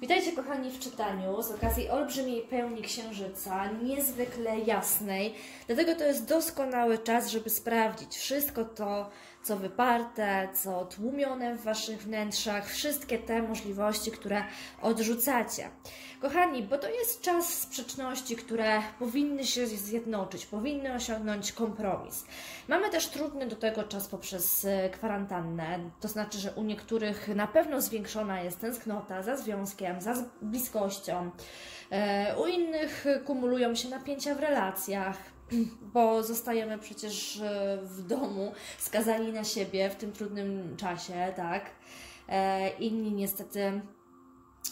Witajcie kochani w czytaniu z okazji olbrzymiej pełni księżyca, niezwykle jasnej. Dlatego to jest doskonały czas, żeby sprawdzić wszystko to, co wyparte, co tłumione w waszych wnętrzach, wszystkie te możliwości, które odrzucacie. Kochani, bo to jest czas sprzeczności, które powinny się zjednoczyć, powinny osiągnąć kompromis. Mamy też trudny do tego czas poprzez e, kwarantannę, to znaczy, że u niektórych na pewno zwiększona jest tęsknota za związkiem, za bliskością, e, u innych kumulują się napięcia w relacjach, bo zostajemy przecież e, w domu skazani na siebie w tym trudnym czasie, tak? Inni niestety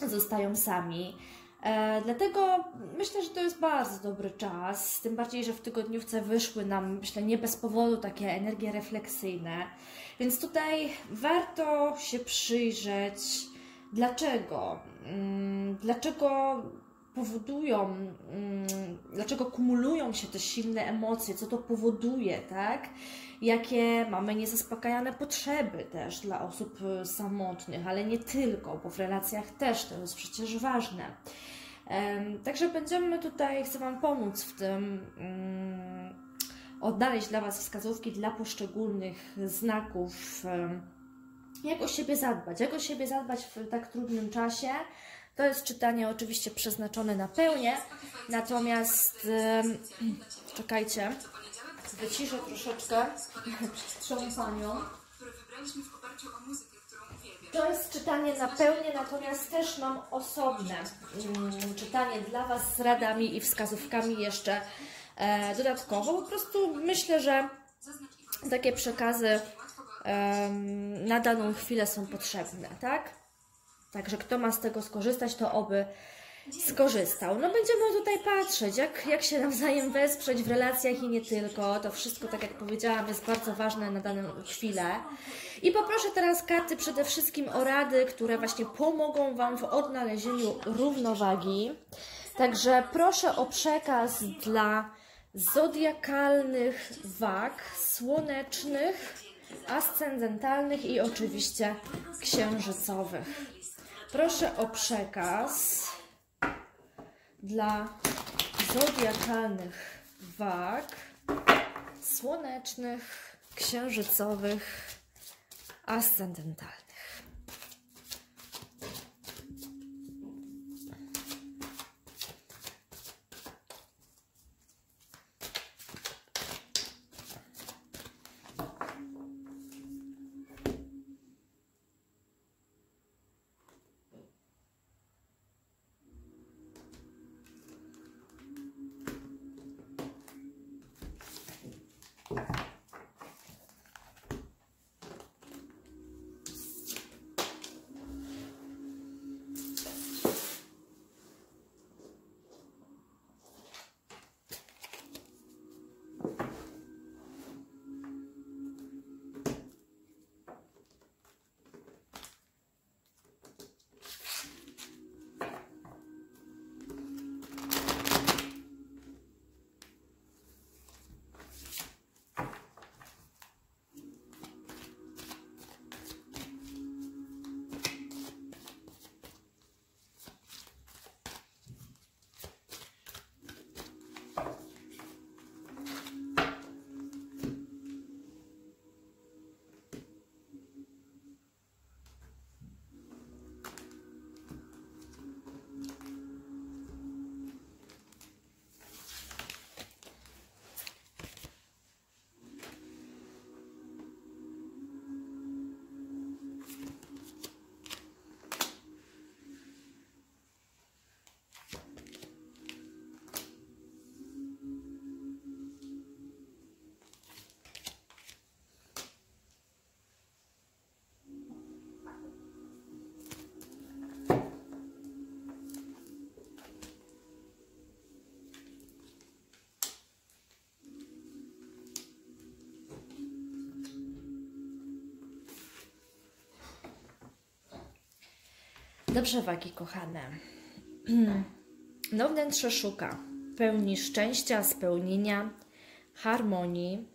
zostają sami. E, dlatego myślę, że to jest bardzo dobry czas, tym bardziej, że w tygodniówce wyszły nam, myślę, nie bez powodu takie energie refleksyjne. Więc tutaj warto się przyjrzeć, dlaczego, mm, dlaczego powodują, mm, dlaczego kumulują się te silne emocje, co to powoduje, tak? Jakie mamy niezaspokajane potrzeby też dla osób y, samotnych, ale nie tylko, bo w relacjach też to jest przecież ważne. Także będziemy tutaj, chcę Wam pomóc w tym, mm, odnaleźć dla Was wskazówki dla poszczególnych znaków, jak o siebie zadbać, jak o siebie zadbać w tak trudnym czasie. To jest czytanie oczywiście przeznaczone na pełnię, natomiast czekajcie, wyciszę troszeczkę przed Panią. To jest czytanie na pełnię, natomiast też mam osobne mm, czytanie dla Was z radami i wskazówkami jeszcze e, dodatkowo. Po prostu myślę, że takie przekazy na daną chwilę są potrzebne, tak? Także kto ma z tego skorzystać, to oby skorzystał. No będziemy tutaj patrzeć, jak, jak się nawzajem wesprzeć w relacjach i nie tylko. To wszystko, tak jak powiedziałam, jest bardzo ważne na daną chwilę. I poproszę teraz karty przede wszystkim o rady, które właśnie pomogą Wam w odnalezieniu równowagi. Także proszę o przekaz dla zodiakalnych wag, słonecznych, ascendentalnych i oczywiście księżycowych. Proszę o przekaz dla zodiakalnych wag, słonecznych, księżycowych, ascendentalnych. Dobrze, wagi kochane. No wnętrze szuka pełni szczęścia, spełnienia, harmonii.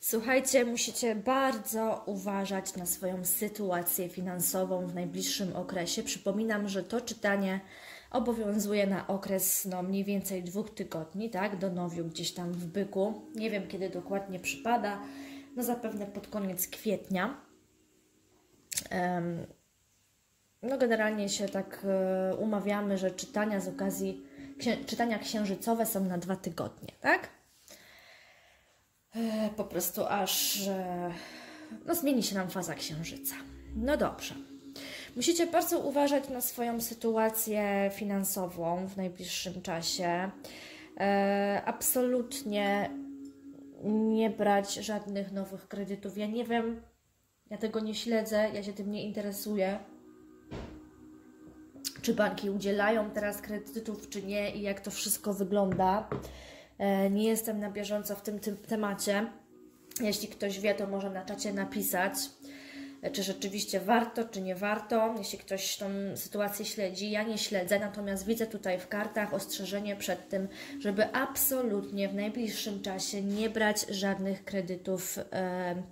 Słuchajcie, musicie bardzo uważać na swoją sytuację finansową w najbliższym okresie. Przypominam, że to czytanie obowiązuje na okres no, mniej więcej dwóch tygodni, tak, do nowiu gdzieś tam w byku. Nie wiem, kiedy dokładnie przypada, no zapewne pod koniec kwietnia. Um, no generalnie się tak e, umawiamy, że czytania z okazji, czytania księżycowe są na dwa tygodnie, tak? E, po prostu aż e, no, zmieni się nam faza księżyca. No dobrze. Musicie bardzo uważać na swoją sytuację finansową w najbliższym czasie. Absolutnie nie brać żadnych nowych kredytów. Ja nie wiem, ja tego nie śledzę, ja się tym nie interesuję. Czy banki udzielają teraz kredytów, czy nie, i jak to wszystko wygląda. E, nie jestem na bieżąco w tym, tym temacie. Jeśli ktoś wie, to może na czacie napisać, e, czy rzeczywiście warto, czy nie warto. Jeśli ktoś tą sytuację śledzi, ja nie śledzę, natomiast widzę tutaj w kartach ostrzeżenie przed tym, żeby absolutnie w najbliższym czasie nie brać żadnych kredytów e,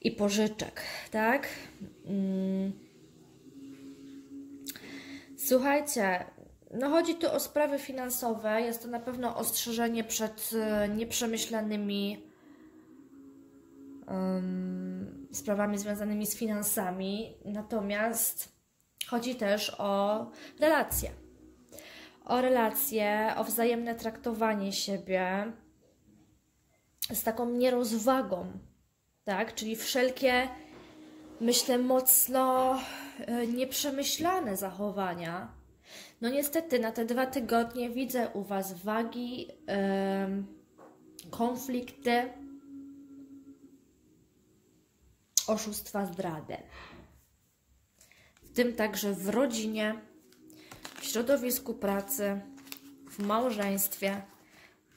i pożyczek, tak? Mm. Słuchajcie, no chodzi tu o sprawy finansowe. Jest to na pewno ostrzeżenie przed e, nieprzemyślanymi um, sprawami związanymi z finansami. Natomiast chodzi też o relacje. O relacje, o wzajemne traktowanie siebie z taką nierozwagą, tak? Czyli wszelkie, myślę, mocno e, nieprzemyślane zachowania no niestety na te dwa tygodnie widzę u Was wagi, konflikty, oszustwa, zdradę. W tym także w rodzinie, w środowisku pracy, w małżeństwie,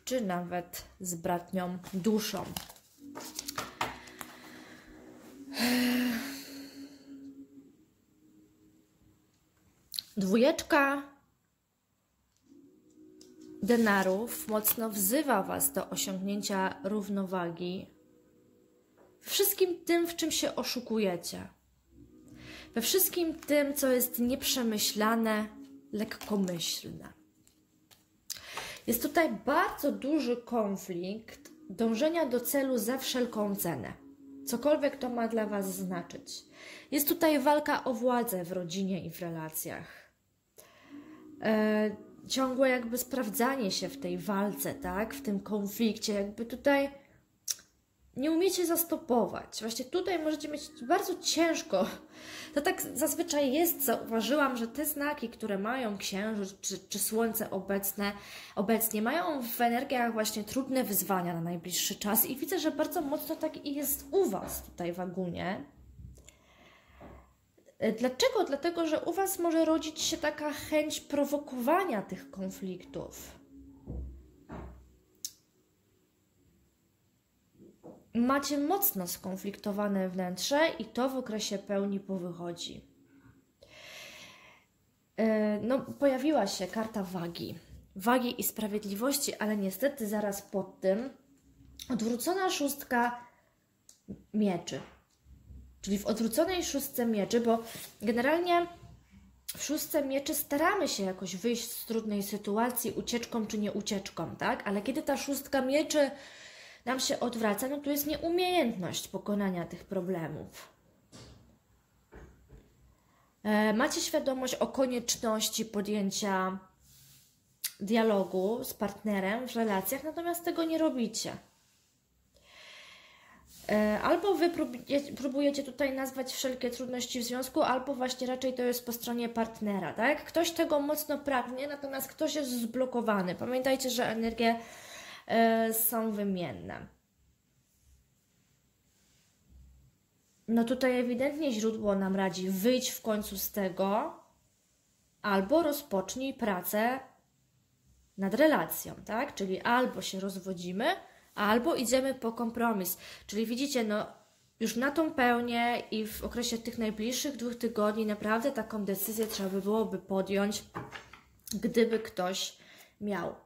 czy nawet z bratnią duszą. Dwójeczka denarów mocno wzywa Was do osiągnięcia równowagi. Wszystkim tym, w czym się oszukujecie. We wszystkim tym, co jest nieprzemyślane, lekkomyślne. Jest tutaj bardzo duży konflikt dążenia do celu za wszelką cenę. Cokolwiek to ma dla Was znaczyć. Jest tutaj walka o władzę w rodzinie i w relacjach. E, ciągłe jakby sprawdzanie się w tej walce, tak, w tym konflikcie, jakby tutaj nie umiecie zastopować. Właśnie tutaj możecie mieć bardzo ciężko. To tak zazwyczaj jest, zauważyłam, że te znaki, które mają księżyc czy, czy słońce obecne, obecnie, mają w energiach właśnie trudne wyzwania na najbliższy czas i widzę, że bardzo mocno tak i jest u Was tutaj w Agunie. Dlaczego? Dlatego, że u Was może rodzić się taka chęć prowokowania tych konfliktów. Macie mocno skonfliktowane wnętrze i to w okresie pełni powychodzi. E, no, pojawiła się karta wagi. Wagi i sprawiedliwości, ale niestety zaraz pod tym odwrócona szóstka mieczy czyli w odwróconej szóstce mieczy, bo generalnie w szóstce mieczy staramy się jakoś wyjść z trudnej sytuacji ucieczką czy nie ucieczką, tak? Ale kiedy ta szóstka mieczy nam się odwraca, no to jest nieumiejętność pokonania tych problemów. E, macie świadomość o konieczności podjęcia dialogu z partnerem w relacjach, natomiast tego nie robicie. E, albo wy próbujecie tutaj nazwać wszelkie trudności w związku, albo właśnie raczej to jest po stronie partnera, tak? Ktoś tego mocno pragnie, natomiast ktoś jest zblokowany. Pamiętajcie, że energie są wymienne. No tutaj ewidentnie źródło nam radzi wyjść w końcu z tego, albo rozpocznij pracę nad relacją, tak? Czyli albo się rozwodzimy, albo idziemy po kompromis. Czyli widzicie, no już na tą pełnię i w okresie tych najbliższych dwóch tygodni naprawdę taką decyzję trzeba by byłoby podjąć, gdyby ktoś miał.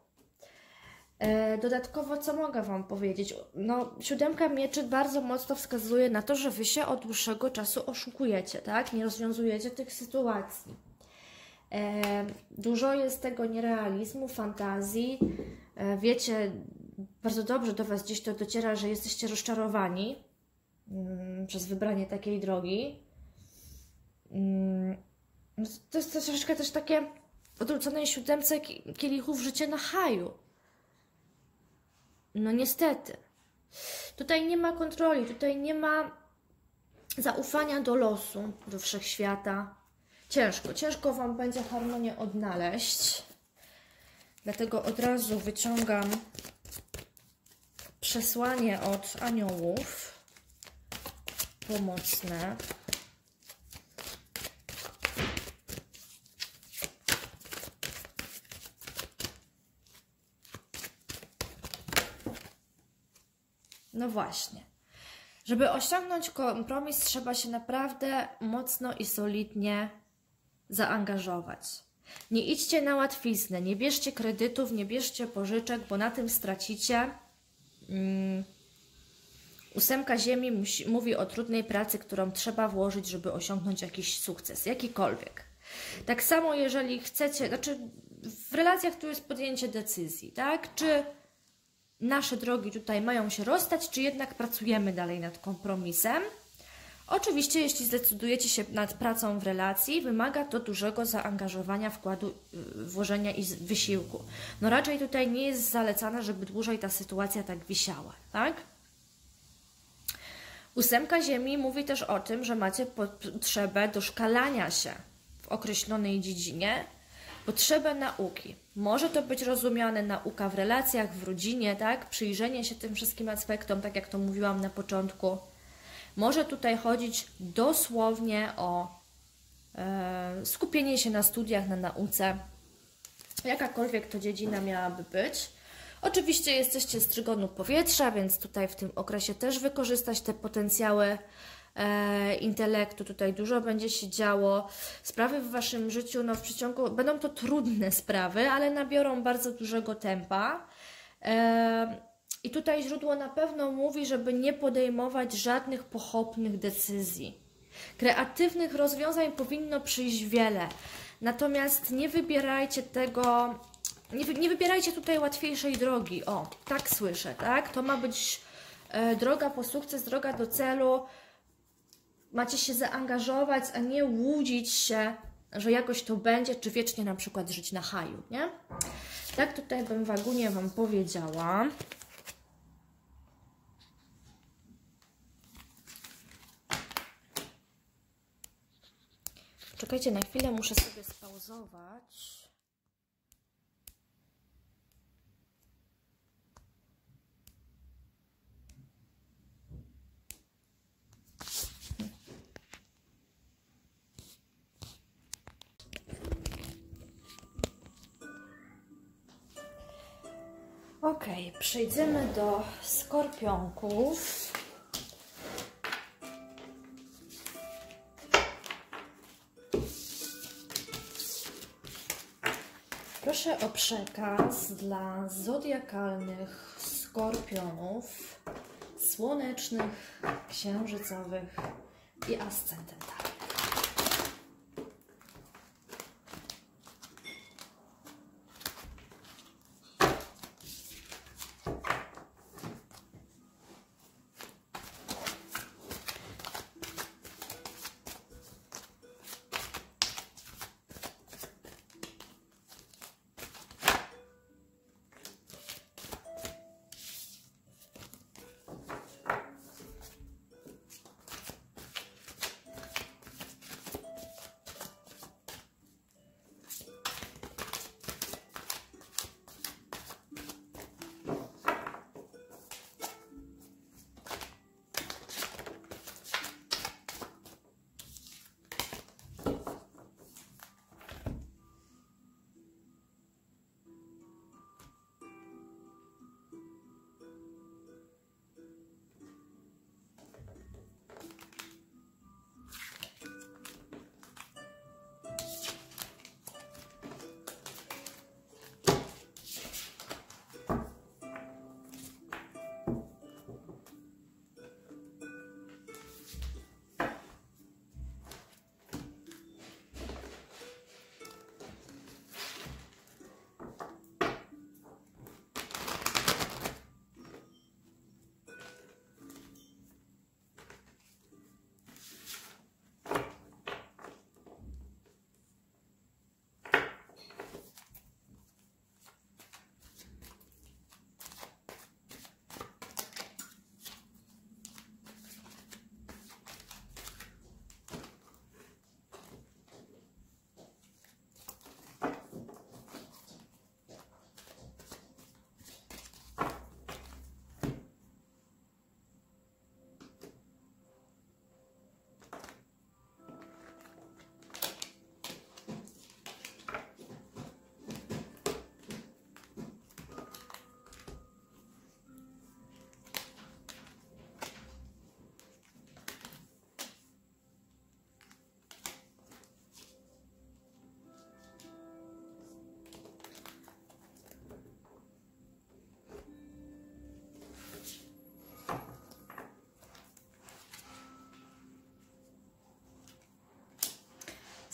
E, dodatkowo, co mogę Wam powiedzieć? No, siódemka mieczy bardzo mocno wskazuje na to, że Wy się od dłuższego czasu oszukujecie, tak? Nie rozwiązujecie tych sytuacji. E, dużo jest tego nierealizmu, fantazji. E, wiecie, bardzo dobrze do Was gdzieś to dociera, że jesteście rozczarowani mm, przez wybranie takiej drogi. Mm, no to jest troszeczkę też takie odwrócone siódemce kielichów życie na haju. No niestety. Tutaj nie ma kontroli, tutaj nie ma zaufania do losu, do wszechświata. Ciężko, ciężko Wam będzie harmonię odnaleźć. Dlatego od razu wyciągam przesłanie od aniołów pomocne. No właśnie. Żeby osiągnąć kompromis, trzeba się naprawdę mocno i solidnie zaangażować. Nie idźcie na łatwiznę, nie bierzcie kredytów, nie bierzcie pożyczek, bo na tym stracicie. Mm. Ósemka Ziemi musi, mówi o trudnej pracy, którą trzeba włożyć, żeby osiągnąć jakiś sukces, jakikolwiek. Tak samo, jeżeli chcecie, znaczy w relacjach tu jest podjęcie decyzji, tak? Czy nasze drogi tutaj mają się rozstać, czy jednak pracujemy dalej nad kompromisem? Oczywiście, jeśli zdecydujecie się nad pracą w relacji, wymaga to dużego zaangażowania, wkładu, y, włożenia i wysiłku. No raczej tutaj nie jest zalecane, żeby dłużej ta sytuacja tak wisiała, tak? Ósemka Ziemi mówi też o tym, że macie potrzebę doszkalania się w określonej dziedzinie, potrzebę nauki. Może to być rozumiane nauka w relacjach, w rodzinie, tak? Przyjrzenie się tym wszystkim aspektom, tak jak to mówiłam na początku może tutaj chodzić dosłownie o e, skupienie się na studiach, na nauce, jakakolwiek to dziedzina miałaby być. Oczywiście jesteście z trygonu powietrza, więc tutaj w tym okresie też wykorzystać te potencjały e, intelektu. Tutaj dużo będzie się działo. Sprawy w Waszym życiu, no w przeciągu, będą to trudne sprawy, ale nabiorą bardzo dużego tempa. E, i tutaj źródło na pewno mówi, żeby nie podejmować żadnych pochopnych decyzji. Kreatywnych rozwiązań powinno przyjść wiele, natomiast nie wybierajcie tego, nie, nie wybierajcie tutaj łatwiejszej drogi. O, tak słyszę, tak? To ma być e, droga po sukces, droga do celu. Macie się zaangażować, a nie łudzić się, że jakoś to będzie, czy wiecznie na przykład żyć na haju, nie? Tak tutaj bym wagunie Wam powiedziała. Czekajcie na chwilę, muszę sobie spauzować. Ok, przejdziemy do skorpionków. Proszę o przekaz dla zodiakalnych skorpionów, słonecznych, księżycowych i ascendentalnych.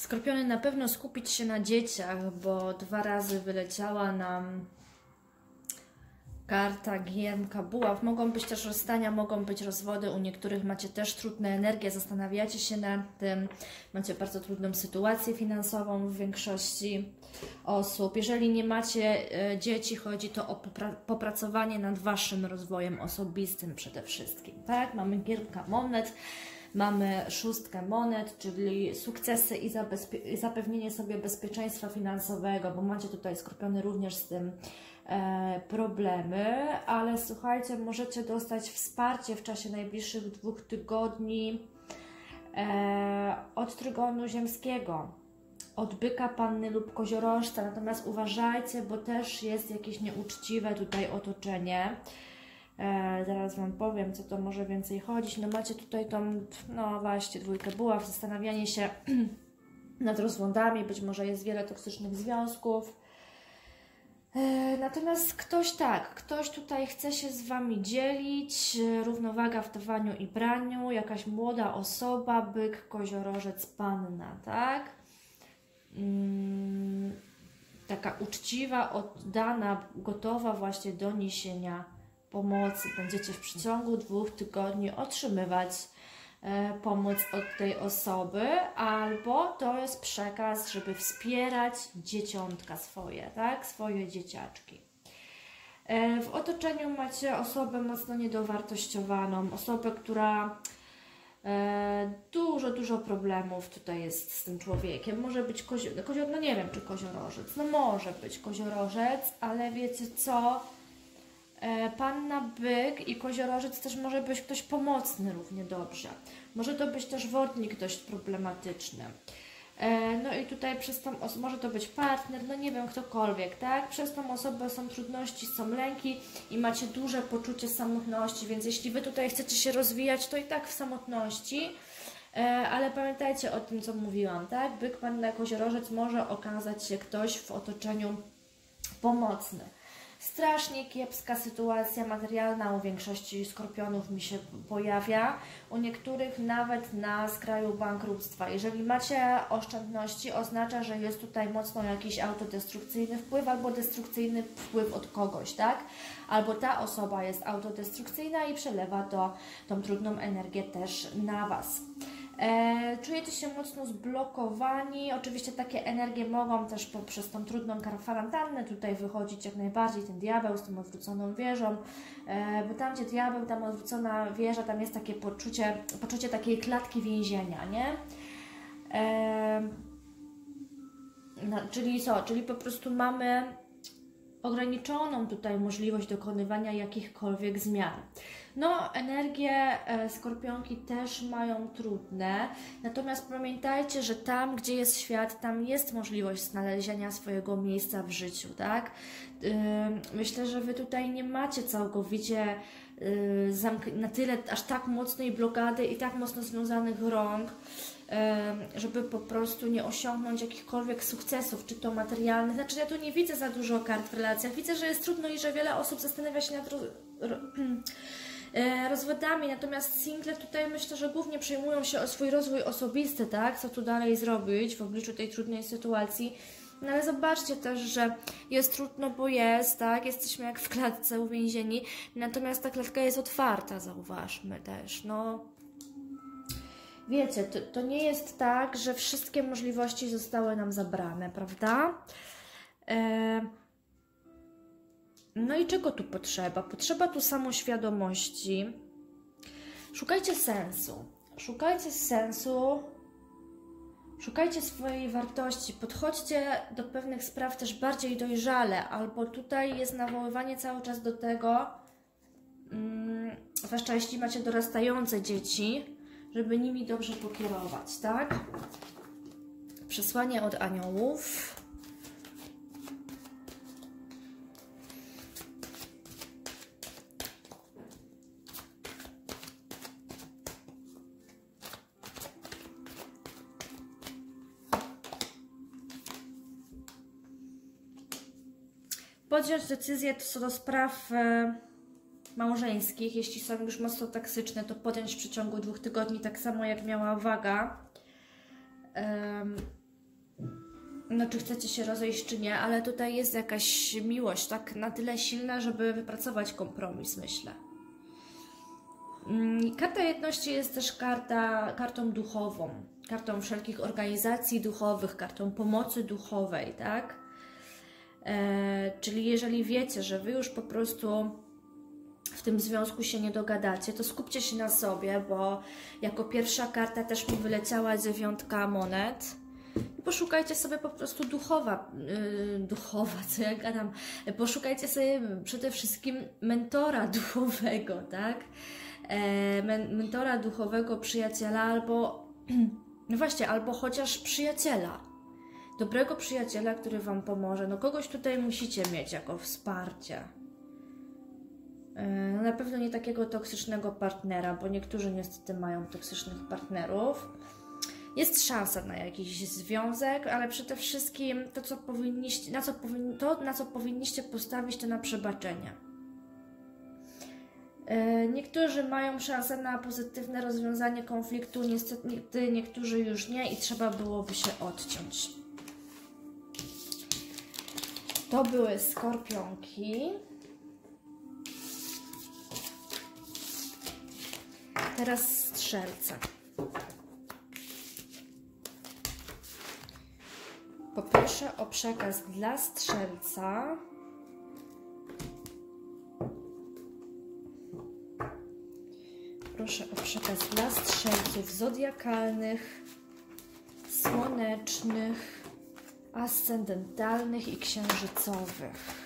Skorpiony na pewno skupić się na dzieciach, bo dwa razy wyleciała nam karta gienka buław. Mogą być też rozstania, mogą być rozwody. U niektórych macie też trudne energie, zastanawiacie się nad tym. Macie bardzo trudną sytuację finansową w większości osób. Jeżeli nie macie e, dzieci, chodzi to o popra popracowanie nad Waszym rozwojem osobistym przede wszystkim. Tak, mamy gierka monet. Mamy szóstkę monet, czyli sukcesy i, zapewnienie sobie bezpieczeństwa finansowego, bo macie tutaj skorpiony również z tym e, problemy, ale słuchajcie, możecie dostać wsparcie w czasie najbliższych dwóch tygodni e, od Trygonu Ziemskiego, od Byka, Panny lub Koziorożca, natomiast uważajcie, bo też jest jakieś nieuczciwe tutaj otoczenie. E, zaraz Wam powiem, co to może więcej chodzić. No macie tutaj tą, no właśnie, dwójkę buław, zastanawianie się nad rozwodami, być może jest wiele toksycznych związków. E, natomiast ktoś tak, ktoś tutaj chce się z Wami dzielić, równowaga w dawaniu i braniu, jakaś młoda osoba, byk, koziorożec, panna, tak? Mm, taka uczciwa, oddana, gotowa właśnie do niesienia pomocy. Będziecie w przeciągu dwóch tygodni otrzymywać e, pomoc od tej osoby, albo to jest przekaz, żeby wspierać dzieciątka swoje, tak? Swoje dzieciaczki. E, w otoczeniu macie osobę mocno niedowartościowaną, osobę, która e, dużo, dużo problemów tutaj jest z tym człowiekiem. Może być kozior, no nie wiem, czy koziorożec, no może być koziorożec, ale wiecie co? E, panna Byk i Koziorożec też może być ktoś pomocny równie dobrze. Może to być też wodnik dość problematyczny. E, no i tutaj przez tą osobę, może to być partner, no nie wiem, ktokolwiek, tak? Przez tą osobę są trudności, są lęki i macie duże poczucie samotności, więc jeśli Wy tutaj chcecie się rozwijać, to i tak w samotności, e, ale pamiętajcie o tym, co mówiłam, tak? Byk, panna, koziorożec może okazać się ktoś w otoczeniu pomocny. Strasznie kiepska sytuacja materialna u większości skorpionów mi się pojawia, u niektórych nawet na skraju bankructwa. Jeżeli macie oszczędności, oznacza, że jest tutaj mocno jakiś autodestrukcyjny wpływ albo destrukcyjny wpływ od kogoś, tak? Albo ta osoba jest autodestrukcyjna i przelewa to, tą trudną energię też na Was. E, czujecie się mocno zblokowani. Oczywiście takie energie mogą też poprzez tą trudną kwarantannę tutaj wychodzić jak najbardziej ten diabeł z tą odwróconą wieżą. E, bo tam, gdzie diabeł, tam odwrócona wieża, tam jest takie poczucie, poczucie takiej klatki więzienia, nie? E, no, czyli co? Czyli po prostu mamy ograniczoną tutaj możliwość dokonywania jakichkolwiek zmian. No, energie e, skorpionki też mają trudne, natomiast pamiętajcie, że tam, gdzie jest świat, tam jest możliwość znalezienia swojego miejsca w życiu, tak? Myślę, że Wy tutaj nie macie całkowicie y, na tyle aż tak mocnej blokady i tak mocno związanych rąk, żeby po prostu nie osiągnąć jakichkolwiek sukcesów, czy to materialnych. Znaczy, ja tu nie widzę za dużo kart w relacjach. Widzę, że jest trudno i że wiele osób zastanawia się nad rozwodami, natomiast single tutaj myślę, że głównie przejmują się o swój rozwój osobisty, tak? Co tu dalej zrobić w obliczu tej trudnej sytuacji. No ale zobaczcie też, że jest trudno, bo jest, tak? Jesteśmy jak w klatce uwięzieni, natomiast ta klatka jest otwarta, zauważmy też, no. Wiecie, to, to nie jest tak, że wszystkie możliwości zostały nam zabrane, prawda? E no i czego tu potrzeba? Potrzeba tu samoświadomości. Szukajcie sensu. Szukajcie sensu. Szukajcie swojej wartości. Podchodźcie do pewnych spraw też bardziej dojrzale, albo tutaj jest nawoływanie cały czas do tego, mm, zwłaszcza jeśli macie dorastające dzieci, żeby nimi dobrze pokierować, tak? Przesłanie od aniołów. Podjąć decyzję co do spraw e, małżeńskich, jeśli są już mocno toksyczne, to podjąć w przeciągu dwóch tygodni, tak samo jak miała waga. no czy chcecie się rozejść, czy nie, ale tutaj jest jakaś miłość tak na tyle silna, żeby wypracować kompromis, myślę. Mm, Karta jedności jest też karta, kartą duchową, kartą wszelkich organizacji duchowych, kartą pomocy duchowej, tak? E, czyli jeżeli wiecie, że Wy już po prostu w tym związku się nie dogadacie, to skupcie się na sobie, bo jako pierwsza karta też mi wyleciała dziewiątka monet. Poszukajcie sobie po prostu duchowa, yy, duchowa, co ja gadam, poszukajcie sobie przede wszystkim mentora duchowego, tak? E, men mentora duchowego, przyjaciela albo, no właśnie, albo chociaż przyjaciela. Dobrego przyjaciela, który Wam pomoże. No kogoś tutaj musicie mieć jako wsparcie. E, no na pewno nie takiego toksycznego partnera, bo niektórzy niestety mają toksycznych partnerów. Jest szansa na jakiś związek, ale przede wszystkim to, co powinniście, na co, powin, to, na co powinniście postawić, to na przebaczenie. E, niektórzy mają szansę na pozytywne rozwiązanie konfliktu, niestety niektórzy już nie i trzeba byłoby się odciąć. To były skorpionki. Teraz strzelce. Poproszę o przekaz dla strzelca. Proszę o przekaz dla strzelców zodiakalnych, słonecznych, ascendentalnych i księżycowych.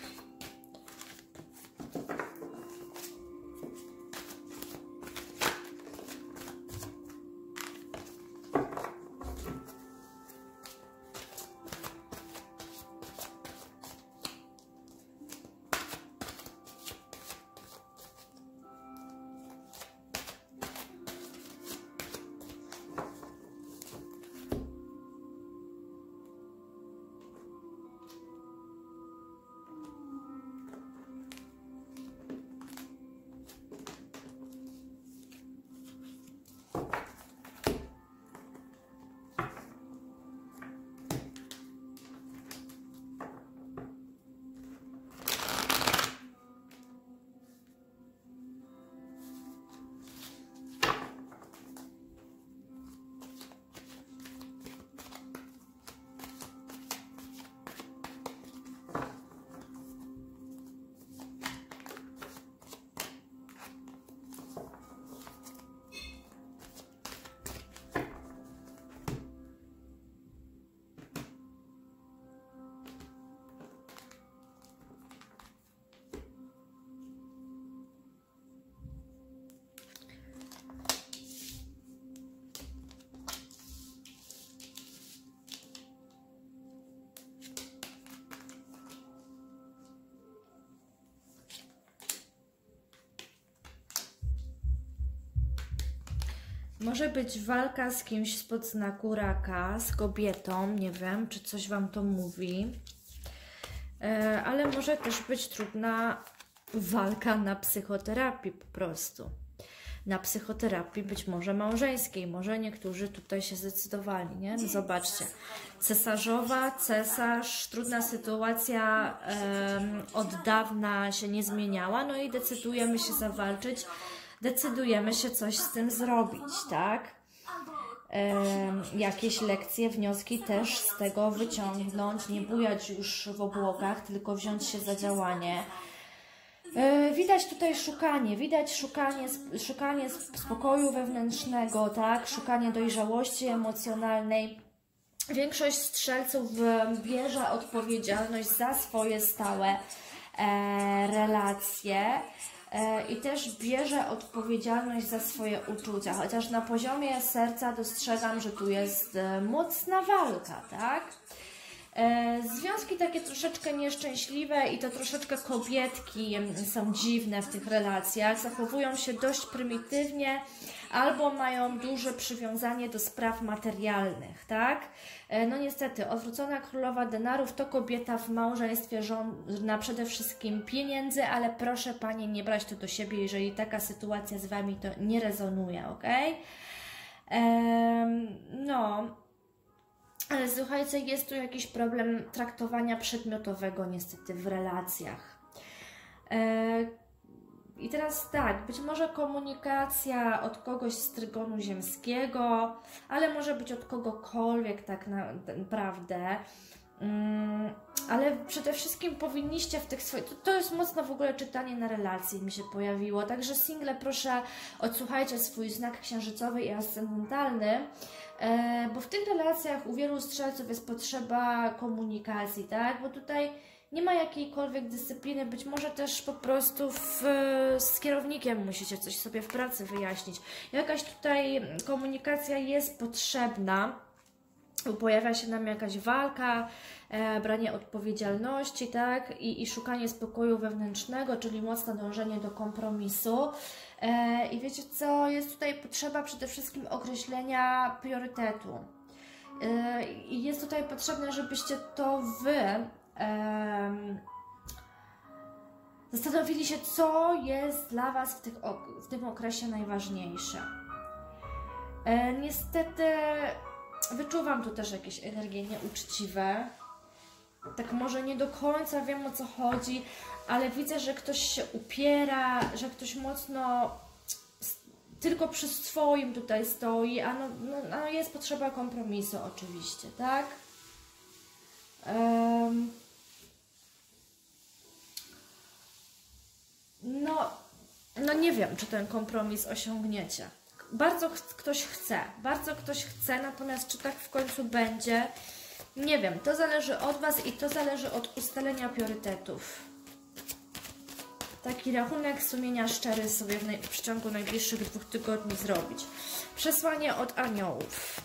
Może być walka z kimś spod znaku raka, z kobietą, nie wiem, czy coś Wam to mówi. E, ale może też być trudna walka na psychoterapii po prostu. Na psychoterapii być może małżeńskiej, może niektórzy tutaj się zdecydowali, nie? No zobaczcie. Cesarzowa, cesarz, trudna sytuacja od dawna się nie zmieniała, no i decydujemy się zawalczyć decydujemy się coś z tym zrobić, tak? Jakieś lekcje, wnioski też z tego wyciągnąć, nie bujać już w obłokach, tylko wziąć się za działanie. E, widać tutaj szukanie, widać szukanie, szukanie spokoju wewnętrznego, tak? Szukanie dojrzałości emocjonalnej. Większość strzelców bierze odpowiedzialność za swoje stałe e, relacje. E, i też bierze odpowiedzialność za swoje uczucia, chociaż na poziomie serca dostrzegam, że tu jest e, mocna walka, tak? E, związki takie troszeczkę nieszczęśliwe i to troszeczkę kobietki są dziwne w tych relacjach, zachowują się dość prymitywnie albo mają duże przywiązanie do spraw materialnych, tak? E, no niestety, odwrócona królowa denarów to kobieta w małżeństwie żąda przede wszystkim pieniędzy, ale proszę Panie nie brać to do siebie, jeżeli taka sytuacja z Wami to nie rezonuje, ok? Ehm, no, Ale słuchajcie, jest tu jakiś problem traktowania przedmiotowego niestety w relacjach. E, I teraz tak, być może komunikacja od kogoś z trygonu ziemskiego, ale może być od kogokolwiek tak naprawdę. Mm, ale przede wszystkim powinniście w tych swoich. To, jest mocno w ogóle czytanie na relacji mi się pojawiło. Także single, proszę odsłuchajcie swój znak księżycowy i ascendentalny, bo w tych relacjach u wielu strzelców jest potrzeba komunikacji, tak? Bo tutaj nie ma jakiejkolwiek dyscypliny, być może też po prostu w, z kierownikiem musicie coś sobie w pracy wyjaśnić. Jakaś tutaj komunikacja jest potrzebna pojawia się nam jakaś walka, e, branie odpowiedzialności, tak, I, i szukanie spokoju wewnętrznego, czyli mocne dążenie do kompromisu. E, I wiecie co, jest tutaj potrzeba przede wszystkim określenia priorytetu. E, I jest tutaj potrzebne, żebyście to Wy zastanowili się, co jest dla Was w, tych, w tym okresie najważniejsze. E, niestety wyczuwam tu też jakieś energie nieuczciwe. Tak może nie do końca wiem o co chodzi, ale widzę, że ktoś się upiera, że ktoś mocno tylko przy swoim tutaj stoi, a no, no, no jest potrzeba kompromisu oczywiście, tak? Um, no, no nie wiem, czy ten kompromis osiągniecie bardzo ch ktoś chce, bardzo ktoś chce, natomiast czy tak w końcu będzie, nie wiem. To zależy od Was i to zależy od ustalenia priorytetów. Taki rachunek sumienia szczery sobie w, w przeciągu najbliższych dwóch tygodni zrobić. Przesłanie od aniołów.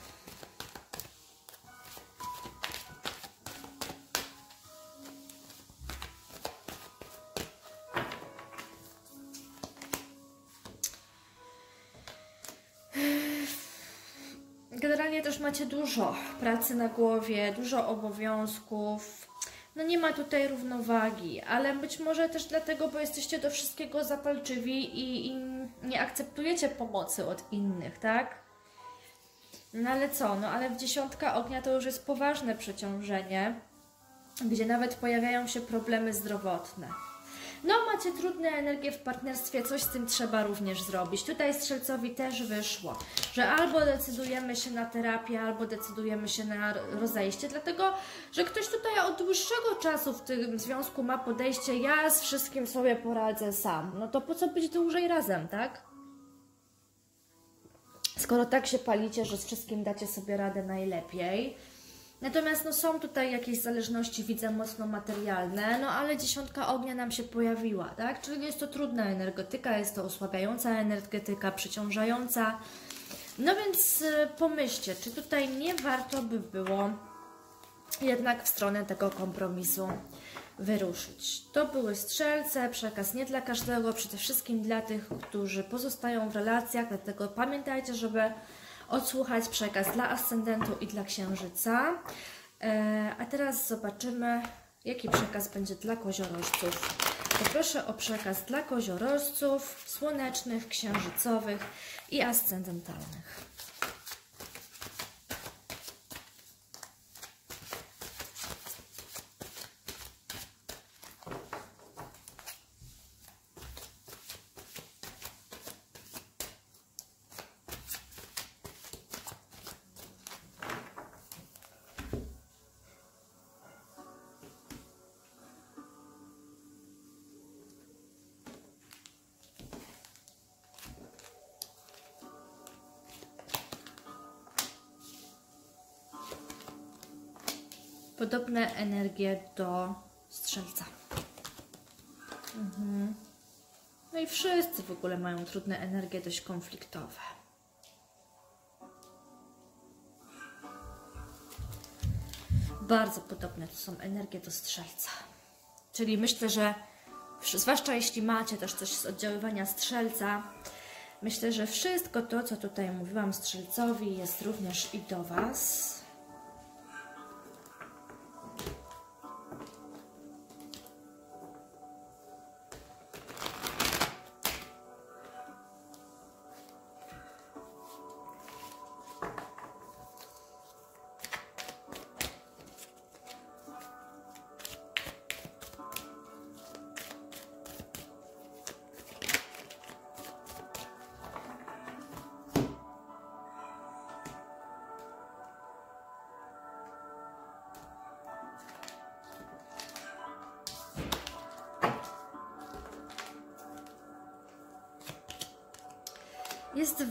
też macie dużo pracy na głowie, dużo obowiązków. No nie ma tutaj równowagi, ale być może też dlatego, bo jesteście do wszystkiego zapalczywi i, i nie akceptujecie pomocy od innych, tak? No ale co? No ale w dziesiątka ognia to już jest poważne przeciążenie, gdzie nawet pojawiają się problemy zdrowotne. No, macie trudne energie w partnerstwie, coś z tym trzeba również zrobić. Tutaj strzelcowi też wyszło, że albo decydujemy się na terapię, albo decydujemy się na rozejście, dlatego, że ktoś tutaj od dłuższego czasu w tym związku ma podejście, ja z wszystkim sobie poradzę sam. No to po co być dłużej razem, tak? Skoro tak się palicie, że z wszystkim dacie sobie radę najlepiej, Natomiast no, są tutaj jakieś zależności, widzę, mocno materialne, no ale dziesiątka ognia nam się pojawiła, tak? Czyli jest to trudna energetyka, jest to osłabiająca energetyka, przyciążająca. No więc y, pomyślcie, czy tutaj nie warto by było jednak w stronę tego kompromisu wyruszyć. To były strzelce, przekaz nie dla każdego, przede wszystkim dla tych, którzy pozostają w relacjach, dlatego pamiętajcie, żeby odsłuchać przekaz dla ascendentu i dla księżyca. E, a teraz zobaczymy, jaki przekaz będzie dla koziorożców. Poproszę o przekaz dla koziorożców słonecznych, księżycowych i ascendentalnych. Podobne energie do strzelca. Mhm. No i wszyscy w ogóle mają trudne energie, dość konfliktowe. Bardzo podobne to są energie do strzelca. Czyli myślę, że zwłaszcza jeśli macie też coś z oddziaływania strzelca, myślę, że wszystko to, co tutaj mówiłam strzelcowi, jest również i do Was.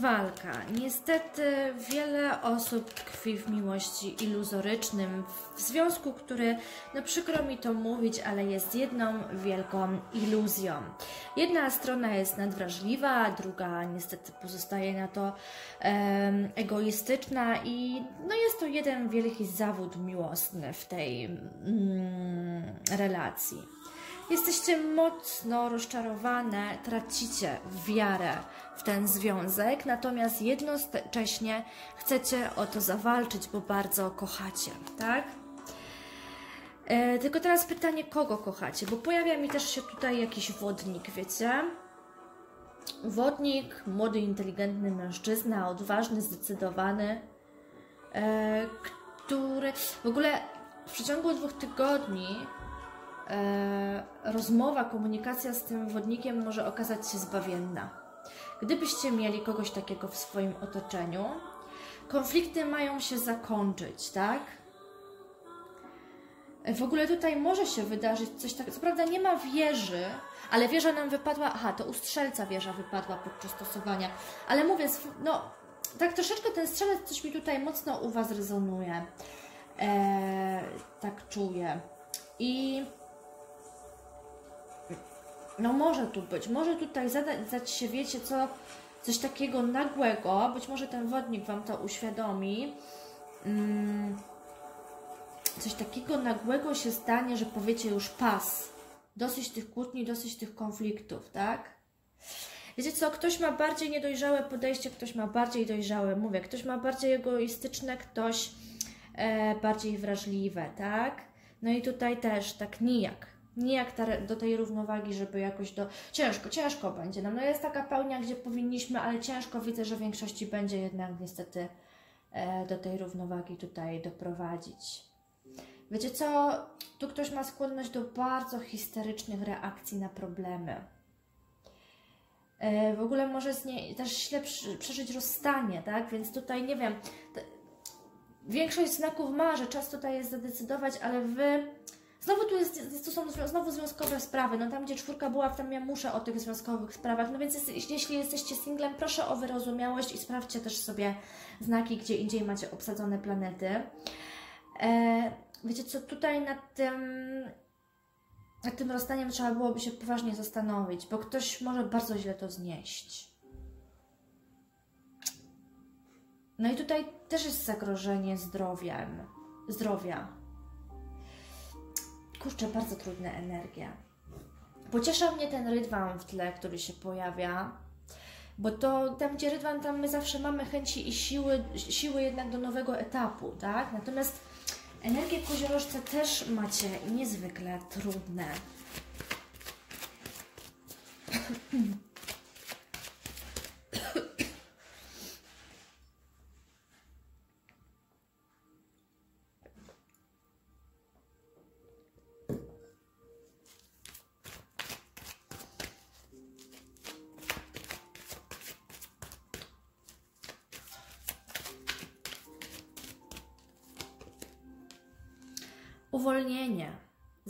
Walka. Niestety wiele osób tkwi w miłości iluzorycznym, w związku, który, no przykro mi to mówić, ale jest jedną wielką iluzją. Jedna strona jest nadwrażliwa, druga niestety pozostaje na to um, egoistyczna i no jest to jeden wielki zawód miłosny w tej mm, relacji. Jesteście mocno rozczarowane, tracicie wiarę w ten związek, natomiast jednocześnie chcecie o to zawalczyć, bo bardzo kochacie, tak? E, tylko teraz pytanie, kogo kochacie? Bo pojawia mi też się tutaj jakiś wodnik, wiecie? Wodnik, młody, inteligentny mężczyzna, odważny, zdecydowany, e, który w ogóle w przeciągu dwóch tygodni rozmowa, komunikacja z tym wodnikiem może okazać się zbawienna. Gdybyście mieli kogoś takiego w swoim otoczeniu, konflikty mają się zakończyć, tak? W ogóle tutaj może się wydarzyć coś takiego. Co prawda nie ma wieży, ale wieża nam wypadła. Aha, to u strzelca wieża wypadła podczas stosowania. Ale mówię, no, tak troszeczkę ten strzelec coś mi tutaj mocno u Was rezonuje. Eee, tak czuję. I no może tu być, może tutaj zadać się, wiecie co, coś takiego nagłego, być może ten wodnik Wam to uświadomi, mm, coś takiego nagłego się stanie, że powiecie już pas, dosyć tych kłótni, dosyć tych konfliktów, tak? Wiecie co, ktoś ma bardziej niedojrzałe podejście, ktoś ma bardziej dojrzałe, mówię, ktoś ma bardziej egoistyczne, ktoś e, bardziej wrażliwe, tak? No i tutaj też tak nijak nijak do tej równowagi, żeby jakoś do... Ciężko, ciężko będzie nam. No jest taka pełnia, gdzie powinniśmy, ale ciężko widzę, że w większości będzie jednak niestety e, do tej równowagi tutaj doprowadzić. Wiecie co? Tu ktoś ma skłonność do bardzo histerycznych reakcji na problemy. E, w ogóle może z niej też źle przeżyć rozstanie, tak? Więc tutaj nie wiem. Większość znaków ma, że czas tutaj jest zadecydować, ale Wy Znowu tu jest, to są znowu związkowe sprawy. No tam, gdzie czwórka była, tam ja muszę o tych związkowych sprawach. No więc jest, jeśli jesteście singlem, proszę o wyrozumiałość i sprawdźcie też sobie znaki, gdzie indziej macie obsadzone planety. E, wiecie co, tutaj nad tym, nad tym rozstaniem trzeba byłoby się poważnie zastanowić, bo ktoś może bardzo źle to znieść. No i tutaj też jest zagrożenie zdrowiem, zdrowia kurczę, bardzo trudna energia. Pociesza mnie ten rydwan w tle, który się pojawia, bo to tam, gdzie rydwan, tam my zawsze mamy chęci i siły, siły jednak do nowego etapu, tak? Natomiast energię koziorożce też macie niezwykle trudne.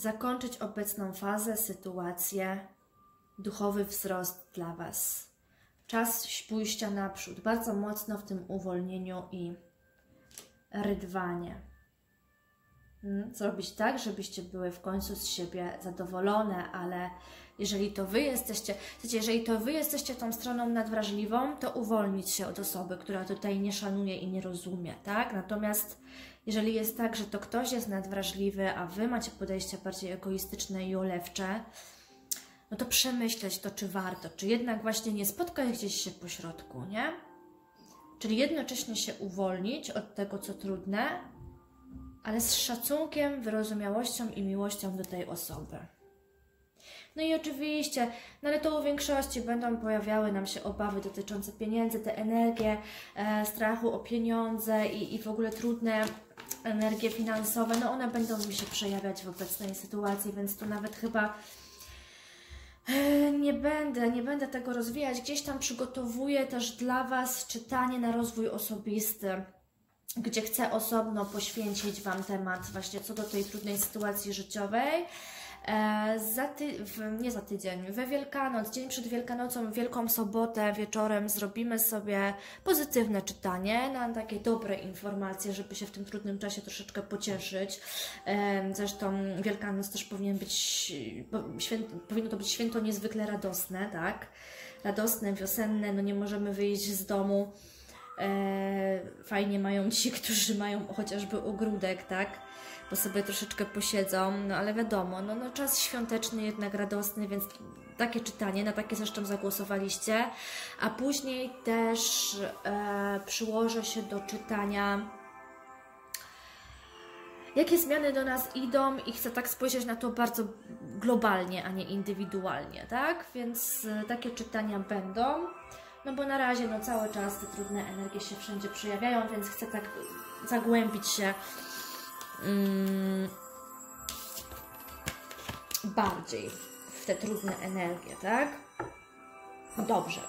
Zakończyć obecną fazę, sytuację, duchowy wzrost dla Was. Czas pójścia naprzód. Bardzo mocno w tym uwolnieniu i rydwanie. Hmm? Zrobić tak, żebyście były w końcu z siebie zadowolone, ale jeżeli to Wy jesteście, jeżeli to Wy jesteście tą stroną nadwrażliwą, to uwolnić się od osoby, która tutaj nie szanuje i nie rozumie, tak? Natomiast jeżeli jest tak, że to ktoś jest nadwrażliwy, a Wy macie podejście bardziej egoistyczne i olewcze, no to przemyśleć to, czy warto, czy jednak właśnie nie spotkać gdzieś się po środku, nie? Czyli jednocześnie się uwolnić od tego, co trudne, ale z szacunkiem, wyrozumiałością i miłością do tej osoby. No i oczywiście, no ale to u większości będą pojawiały nam się obawy dotyczące pieniędzy, te energie, e, strachu o pieniądze i, i w ogóle trudne energie finansowe, no one będą mi się przejawiać w obecnej sytuacji, więc tu nawet chyba e, nie będę, nie będę tego rozwijać. Gdzieś tam przygotowuję też dla Was czytanie na rozwój osobisty, gdzie chcę osobno poświęcić Wam temat właśnie co do tej trudnej sytuacji życiowej. E, za ty, w, nie za tydzień, we Wielkanoc, dzień przed Wielkanocą, Wielką Sobotę wieczorem zrobimy sobie pozytywne czytanie na takie dobre informacje, żeby się w tym trudnym czasie troszeczkę pocieszyć. E, zresztą Wielkanoc też powinien być, powinno to być święto niezwykle radosne, tak? Radosne, wiosenne, no nie możemy wyjść z domu. E, fajnie mają ci, którzy mają chociażby ogródek, tak? Bo sobie troszeczkę posiedzą, no ale wiadomo, no, no czas świąteczny, jednak radosny, więc takie czytanie, na takie zresztą zagłosowaliście, a później też e, przyłożę się do czytania jakie zmiany do nas idą i chcę tak spojrzeć na to bardzo globalnie, a nie indywidualnie, tak? Więc e, takie czytania będą. No bo na razie no cały czas te trudne energie się wszędzie przejawiają, więc chcę tak zagłębić się mm, bardziej w te trudne energie, tak? Dobrze.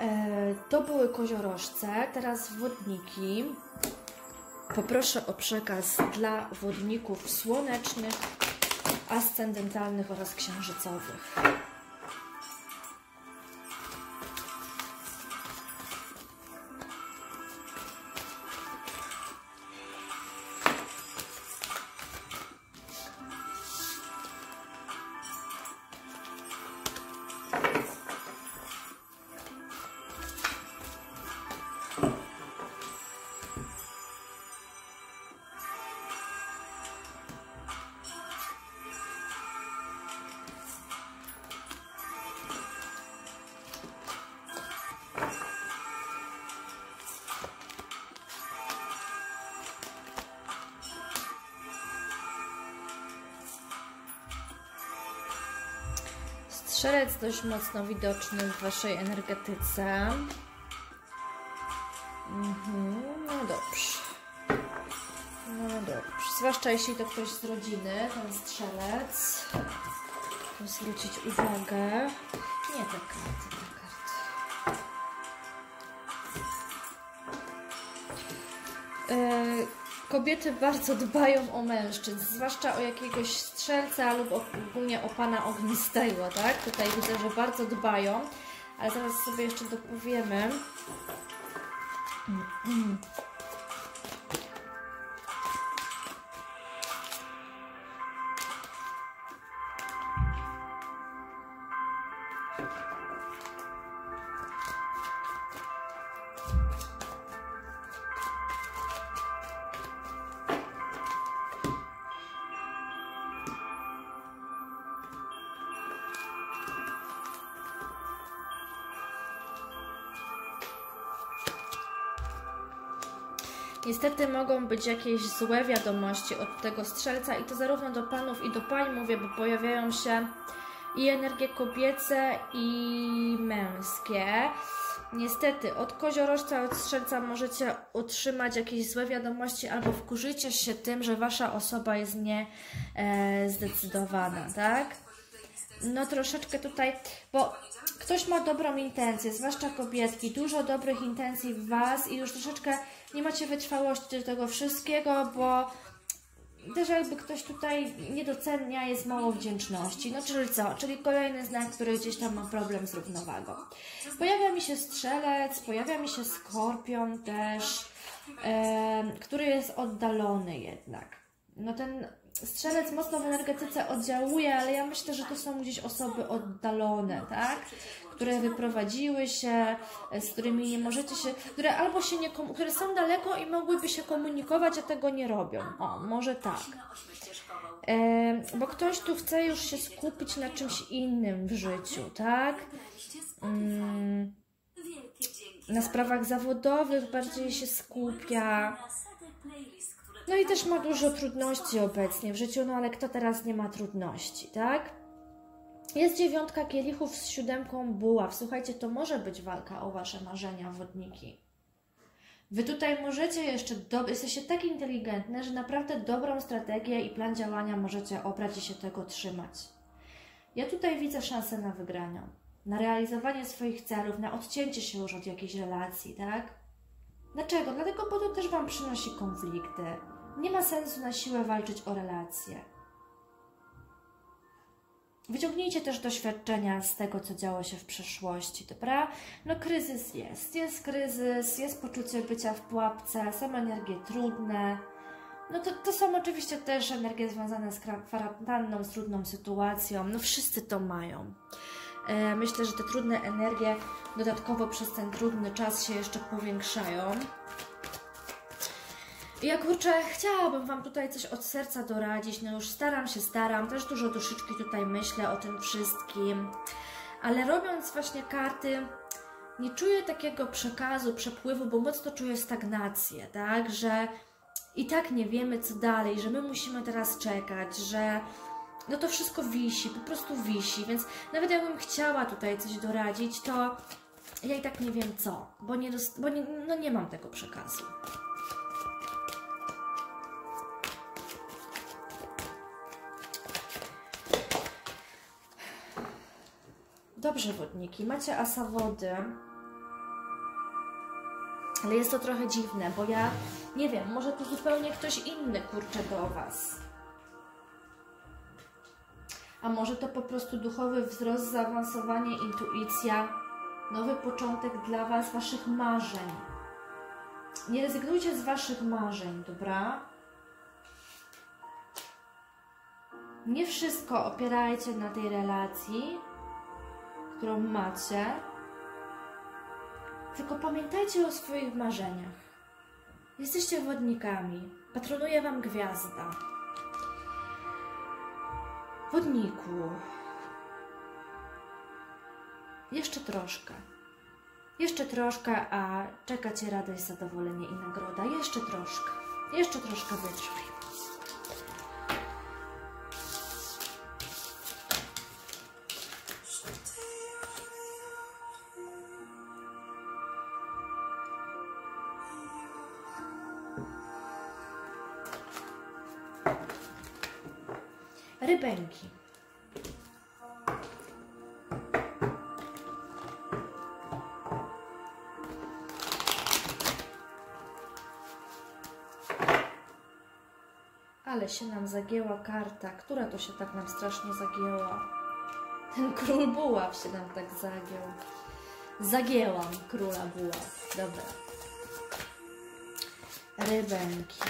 E, to były koziorożce, teraz wodniki. Poproszę o przekaz dla wodników słonecznych, ascendentalnych oraz księżycowych. Strzelec dość mocno widoczny w Waszej energetyce. Mhm, no dobrze. No dobrze. Zwłaszcza jeśli to ktoś z rodziny, ten strzelec. To zwrócić uwagę. Nie te karty, te karty. Yy, kobiety bardzo dbają o mężczyzn, zwłaszcza o jakiegoś strzelca lub ogólnie o pana ognistego, tak? Tutaj widzę, że bardzo dbają, ale zaraz sobie jeszcze dopowiemy. Niestety mogą być jakieś złe wiadomości od tego strzelca i to zarówno do panów i do pań mówię, bo pojawiają się i energie kobiece i męskie. Niestety, od koziorożca, od strzelca możecie otrzymać jakieś złe wiadomości albo wkurzycie się tym, że wasza osoba jest niezdecydowana, e, tak? No troszeczkę tutaj, bo ktoś ma dobrą intencję, zwłaszcza kobietki, dużo dobrych intencji w Was i już troszeczkę nie macie wytrwałości do tego wszystkiego, bo też jakby ktoś tutaj nie docenia, jest mało wdzięczności. No czyli co? Czyli kolejny znak, który gdzieś tam ma problem z równowagą. Pojawia mi się strzelec, pojawia mi się skorpion też, e, który jest oddalony jednak. No ten strzelec mocno w energetyce oddziałuje, ale ja myślę, że to są gdzieś osoby oddalone, tak? Które wyprowadziły się, e, z którymi nie możecie się, które albo się nie, które są daleko i mogłyby się komunikować, a tego nie robią. O, może tak. E, bo ktoś tu chce już się skupić na czymś innym w życiu, tak? Mm, na sprawach zawodowych bardziej się skupia. No i też ma dużo trudności obecnie w życiu, no ale kto teraz nie ma trudności, tak? Jest dziewiątka kielichów z siódemką buław. Słuchajcie, to może być walka o Wasze marzenia, wodniki. Wy tutaj możecie jeszcze, do... jesteście tak inteligentne, że naprawdę dobrą strategię i plan działania możecie obrać i się tego trzymać. Ja tutaj widzę szansę na wygranie, na realizowanie swoich celów, na odcięcie się już od jakiejś relacji, tak? Dlaczego? Dlatego, bo to też Wam przynosi konflikty. Nie ma sensu na siłę walczyć o relacje. Wyciągnijcie też doświadczenia z tego, co działo się w przeszłości, dobra? No kryzys jest, jest kryzys, jest poczucie bycia w pułapce, są energie trudne. No to, to są oczywiście też energie związane z kwarantanną, z trudną sytuacją, no wszyscy to mają. E, myślę, że te trudne energie dodatkowo przez ten trudny czas się jeszcze powiększają. Ja kurczę, chciałabym Wam tutaj coś od serca doradzić, no już staram się, staram, też dużo duszyczki tutaj myślę o tym wszystkim, ale robiąc właśnie karty, nie czuję takiego przekazu, przepływu, bo mocno czuję stagnację, tak, że i tak nie wiemy co dalej, że my musimy teraz czekać, że no to wszystko wisi, po prostu wisi, więc nawet jakbym chciała tutaj coś doradzić, to ja i tak nie wiem co, bo nie, bo nie, no nie mam tego przekazu. Dobrze, wodniki, macie asa wody, ale jest to trochę dziwne, bo ja nie wiem, może to zupełnie ktoś inny kurczę do Was. A może to po prostu duchowy wzrost, zaawansowanie, intuicja, nowy początek dla Was, Waszych marzeń. Nie rezygnujcie z Waszych marzeń, dobra? Nie wszystko opierajcie na tej relacji, którą macie, tylko pamiętajcie o swoich marzeniach. Jesteście wodnikami, patronuje Wam gwiazda. Wodniku, jeszcze troszkę. Jeszcze troszkę, a czeka Cię radość, zadowolenie i nagroda. Jeszcze troszkę. Jeszcze troszkę wytrwaj. Rybenki. Ale się nam zagięła karta. Która to się tak nam strasznie zagięła? Ten król buław się nam tak zagiął. Zagięłam króla buław. Dobra. Rybenki.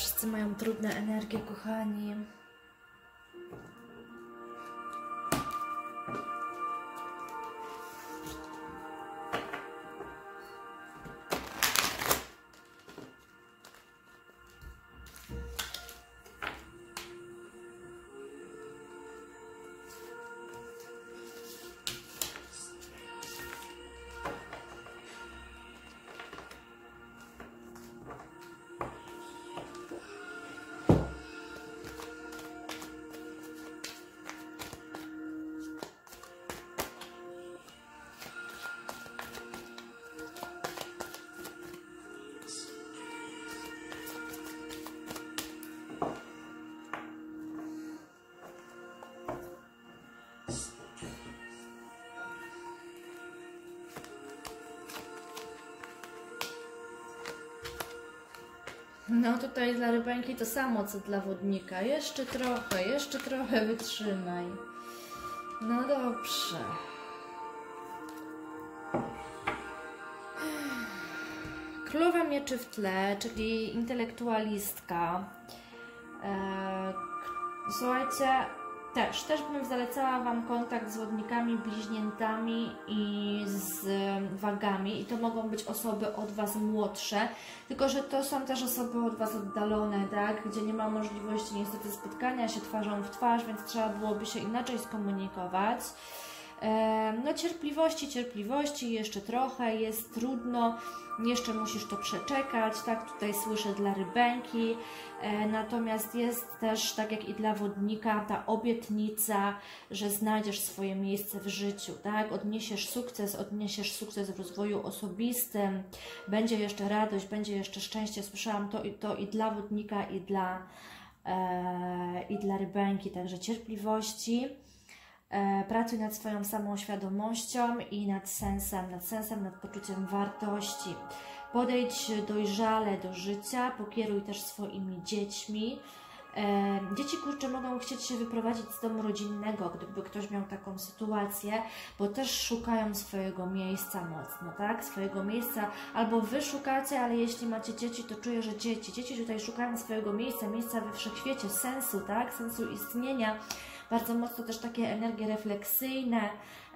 Wszyscy mają trudne energie, kochani. Tutaj dla rybańki to samo co dla wodnika. Jeszcze trochę, jeszcze trochę wytrzymaj. No dobrze. Królowa mieczy w tle, czyli intelektualistka. Eee, słuchajcie, też, też bym zalecała Wam kontakt z wodnikami, bliźniętami i z wagami. I to mogą być osoby od Was młodsze, tylko że to są też osoby od Was oddalone, tak, gdzie nie ma możliwości niestety spotkania się twarzą w twarz, więc trzeba byłoby się inaczej skomunikować. No cierpliwości, cierpliwości, jeszcze trochę, jest trudno, jeszcze musisz to przeczekać, tak, tutaj słyszę dla rybęki, e, natomiast jest też, tak jak i dla wodnika, ta obietnica, że znajdziesz swoje miejsce w życiu, tak, odniesiesz sukces, odniesiesz sukces w rozwoju osobistym, będzie jeszcze radość, będzie jeszcze szczęście, słyszałam to, to i dla wodnika, i dla, e, i dla rybęki, także cierpliwości, pracuj nad swoją samą świadomością i nad sensem, nad sensem, nad poczuciem wartości. Podejdź dojrzale do życia, pokieruj też swoimi dziećmi. E, dzieci kurcze mogą chcieć się wyprowadzić z domu rodzinnego, gdyby ktoś miał taką sytuację, bo też szukają swojego miejsca mocno, tak? Swojego miejsca, albo wy szukacie, ale jeśli macie dzieci, to czuję, że dzieci, dzieci tutaj szukają swojego miejsca, miejsca we wszechświecie, sensu, tak? Sensu istnienia bardzo mocno też takie energie refleksyjne,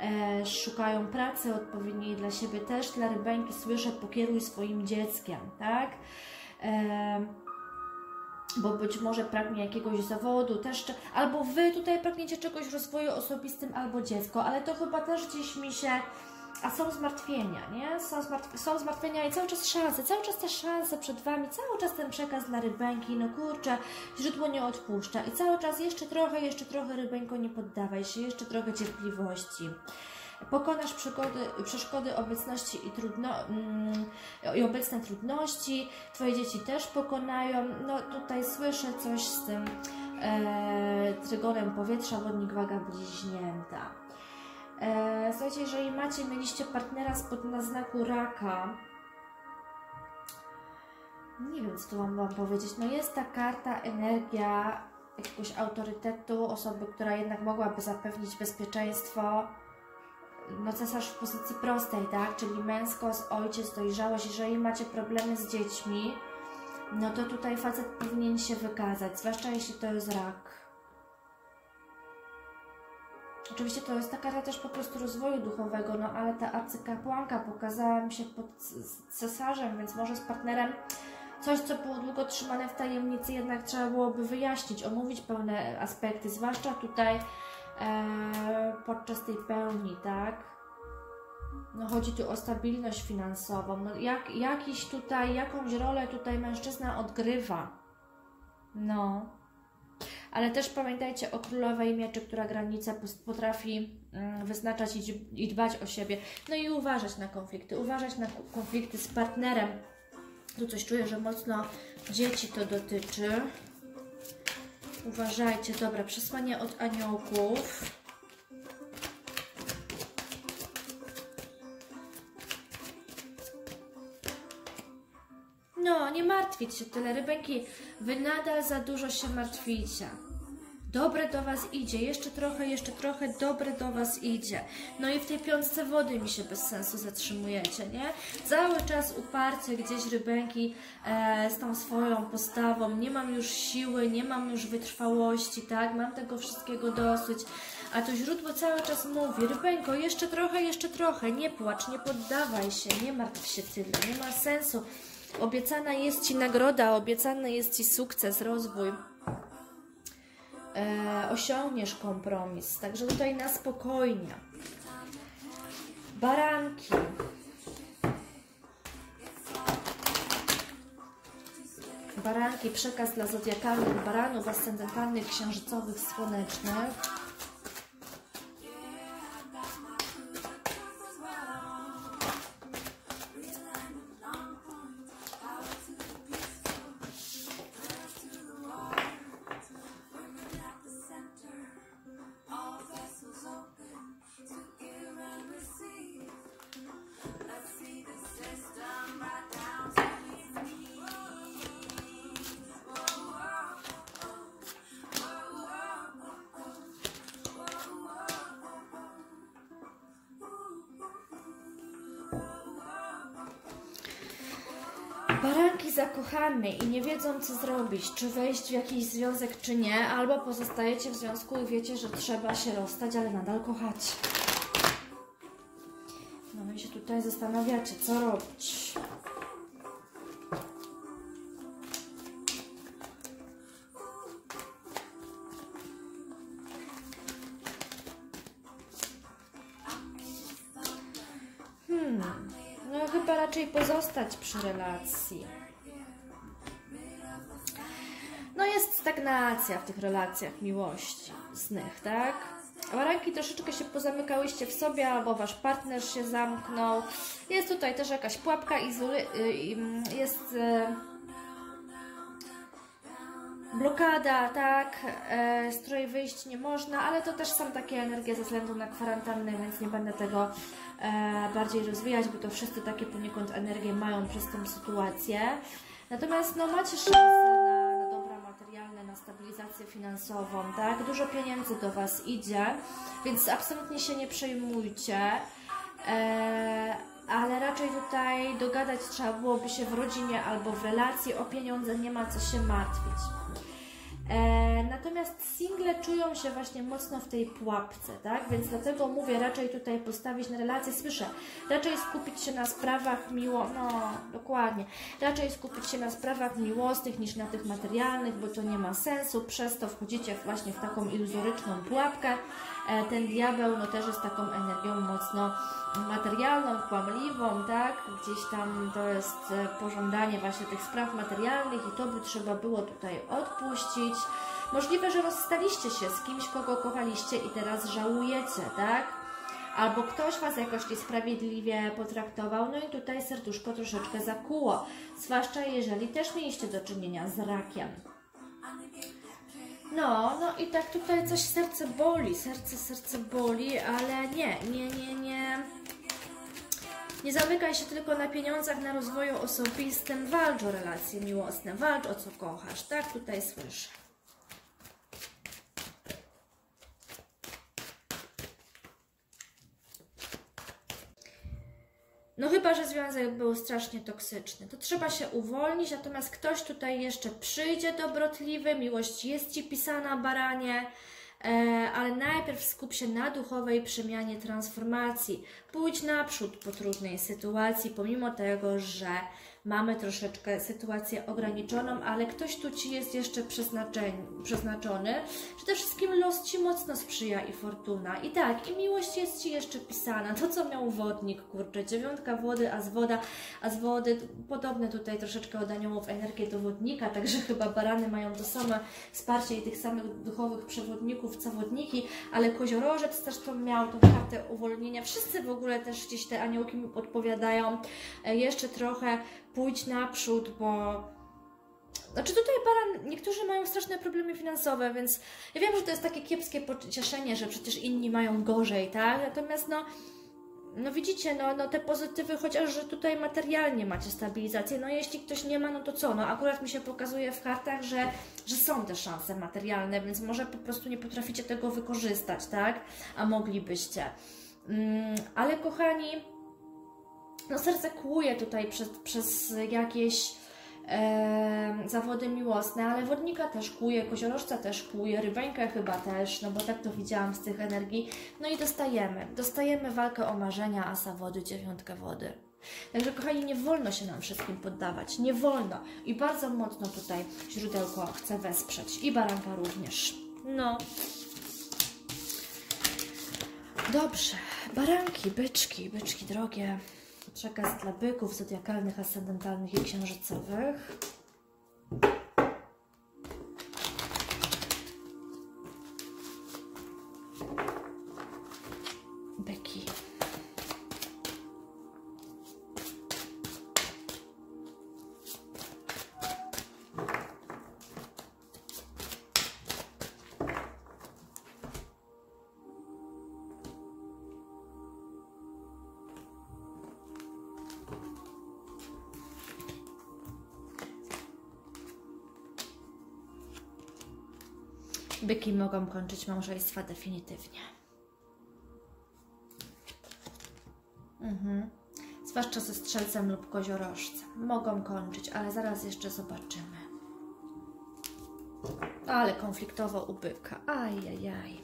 e, szukają pracy odpowiedniej dla siebie też, dla rybęki słyszę, pokieruj swoim dzieckiem, tak? E, bo być może pragnie jakiegoś zawodu też, albo Wy tutaj pragniecie czegoś w rozwoju osobistym, albo dziecko, ale to chyba też gdzieś mi się a są zmartwienia, nie? Są, zmartw są zmartwienia i cały czas szanse, cały czas te szanse przed Wami, cały czas ten przekaz dla rybęki, no kurczę, źródło nie odpuszcza i cały czas jeszcze trochę, jeszcze trochę rybęko, nie poddawaj się, jeszcze trochę cierpliwości. Pokonasz przeszkody, obecności i, trudno, mm, i obecne trudności, Twoje dzieci też pokonają. No tutaj słyszę coś z tym e, powietrza, wodnik waga bliźnięta. E, słuchajcie, jeżeli macie, mieliście partnera spod na znaku raka, nie wiem, co tu Wam mam powiedzieć. No jest ta karta, energia jakiegoś autorytetu, osoby, która jednak mogłaby zapewnić bezpieczeństwo. No cesarz w pozycji prostej, tak? Czyli męskość, ojciec, dojrzałość. Jeżeli macie problemy z dziećmi, no to tutaj facet powinien się wykazać, zwłaszcza jeśli to jest rak. Oczywiście to jest taka też po prostu rozwoju duchowego, no ale ta arcykapłanka pokazała mi się pod cesarzem, więc może z partnerem coś, co było długo trzymane w tajemnicy, jednak trzeba byłoby wyjaśnić, omówić pełne aspekty, zwłaszcza tutaj e, podczas tej pełni, tak? No chodzi tu o stabilność finansową, no jak, jakiś tutaj, jakąś rolę tutaj mężczyzna odgrywa, no ale też pamiętajcie o królowej mieczy, która granice potrafi mm, wyznaczać i dbać o siebie. No i uważać na konflikty, uważać na konflikty z partnerem. Tu coś czuję, że mocno dzieci to dotyczy. Uważajcie, dobra, przesłanie od aniołków. No, nie martwić się tyle, rybęki. Wy nadal za dużo się martwicie. Dobre do Was idzie, jeszcze trochę, jeszcze trochę, dobre do Was idzie. No i w tej piątce wody mi się bez sensu zatrzymujecie, nie? Cały czas uparcie gdzieś rybęki e, z tą swoją postawą. Nie mam już siły, nie mam już wytrwałości, tak? Mam tego wszystkiego dosyć. A to źródło cały czas mówi, rybęko, jeszcze trochę, jeszcze trochę, nie płacz, nie poddawaj się, nie martw się tyle, nie ma sensu. Obiecana jest Ci nagroda, obiecany jest Ci sukces, rozwój. E, osiągniesz kompromis. Także tutaj na spokojnie. Baranki. Baranki, przekaz dla zodiakalnych baranów, ascendentalnych, księżycowych, słonecznych. co zrobić, czy wejść w jakiś związek, czy nie, albo pozostajecie w związku i wiecie, że trzeba się rozstać, ale nadal kochać. No wy się tutaj zastanawiacie, co robić. Hmm, no chyba raczej pozostać przy relacji. Stagnacja w tych relacjach miłości, snych, tak? Baranki troszeczkę się pozamykałyście w sobie, albo wasz partner się zamknął. Jest tutaj też jakaś pułapka izoly, y, jest y, blokada, tak, z której wyjść nie można, ale to też są takie energie ze względu na kwarantannę, więc nie będę tego e, bardziej rozwijać, bo to wszyscy takie poniekąd energie mają przez tą sytuację. Natomiast no, macie szansę stabilizację finansową, tak? Dużo pieniędzy do Was idzie, więc absolutnie się nie przejmujcie. E, ale raczej tutaj dogadać trzeba byłoby się w rodzinie albo w relacji o pieniądze, nie ma co się martwić. E, natomiast single czują się właśnie mocno w tej pułapce, tak? Więc dlatego mówię, raczej tutaj postawić na relacje, słyszę, raczej skupić się na sprawach miło, no dokładnie, raczej skupić się na sprawach miłosnych niż na tych materialnych, bo to nie ma sensu, przez to wchodzicie właśnie w taką iluzoryczną pułapkę. E, ten diabeł no też jest taką energią mocno materialną, kłamliwą, tak? Gdzieś tam to jest e, pożądanie właśnie tych spraw materialnych i to by trzeba było tutaj odpuścić. Możliwe, że rozstaliście się z kimś, kogo kochaliście i teraz żałujecie, tak? Albo ktoś Was jakoś niesprawiedliwie potraktował, no i tutaj serduszko troszeczkę zakuło. Zwłaszcza jeżeli też mieliście do czynienia z rakiem. No, no i tak tutaj coś serce boli, serce, serce boli, ale nie, nie, nie, nie. Nie zamykaj się tylko na pieniądzach, na rozwoju osobistym, walcz o relacje miłosne, walcz o co kochasz, tak tutaj słyszę. No chyba, że związek był strasznie toksyczny. To trzeba się uwolnić, natomiast ktoś tutaj jeszcze przyjdzie dobrotliwy, miłość jest Ci pisana, baranie, e, ale najpierw skup się na duchowej przemianie, transformacji. Pójdź naprzód po trudnej sytuacji, pomimo tego, że mamy troszeczkę sytuację ograniczoną, ale ktoś tu Ci jest jeszcze przeznaczony. Przede wszystkim los Ci mocno sprzyja i fortuna. I tak, i miłość jest Ci jeszcze pisana. To, co miał wodnik, kurczę, dziewiątka wody, a z woda, a z wody, podobne tutaj troszeczkę od aniołów energię do wodnika, także chyba barany mają to samo wsparcie i tych samych duchowych przewodników, co wodniki, ale koziorożec też to miał tą kartę uwolnienia. Wszyscy w ogóle też gdzieś te aniołki mi podpowiadają. E, jeszcze trochę pójdź naprzód, bo znaczy tutaj baran, niektórzy mają straszne problemy finansowe, więc ja wiem, że to jest takie kiepskie pocieszenie, że przecież inni mają gorzej, tak? Natomiast no, no widzicie, no, no te pozytywy, chociaż że tutaj materialnie macie stabilizację, no jeśli ktoś nie ma, no to co? No akurat mi się pokazuje w kartach, że, że są te szanse materialne, więc może po prostu nie potraficie tego wykorzystać, tak? A moglibyście. Mm, ale kochani, no serce kłuje tutaj przez, przez jakieś e, zawody miłosne, ale wodnika też kłuje, koziorożca też kłuje, rybańka chyba też, no bo tak to widziałam z tych energii. No i dostajemy, dostajemy walkę o marzenia, a zawody, dziewiątkę wody. Także kochani, nie wolno się nam wszystkim poddawać, nie wolno. I bardzo mocno tutaj źródełko chcę wesprzeć i baranka również. No. Dobrze, baranki, byczki, byczki drogie przekaz dla byków zodiakalnych, ascendentalnych i księżycowych. Mogą kończyć małżeństwa definitywnie. Mhm. Zwłaszcza ze strzelcem lub koziorożcem. Mogą kończyć, ale zaraz jeszcze zobaczymy. Ale konfliktowo u byka. Ajajaj.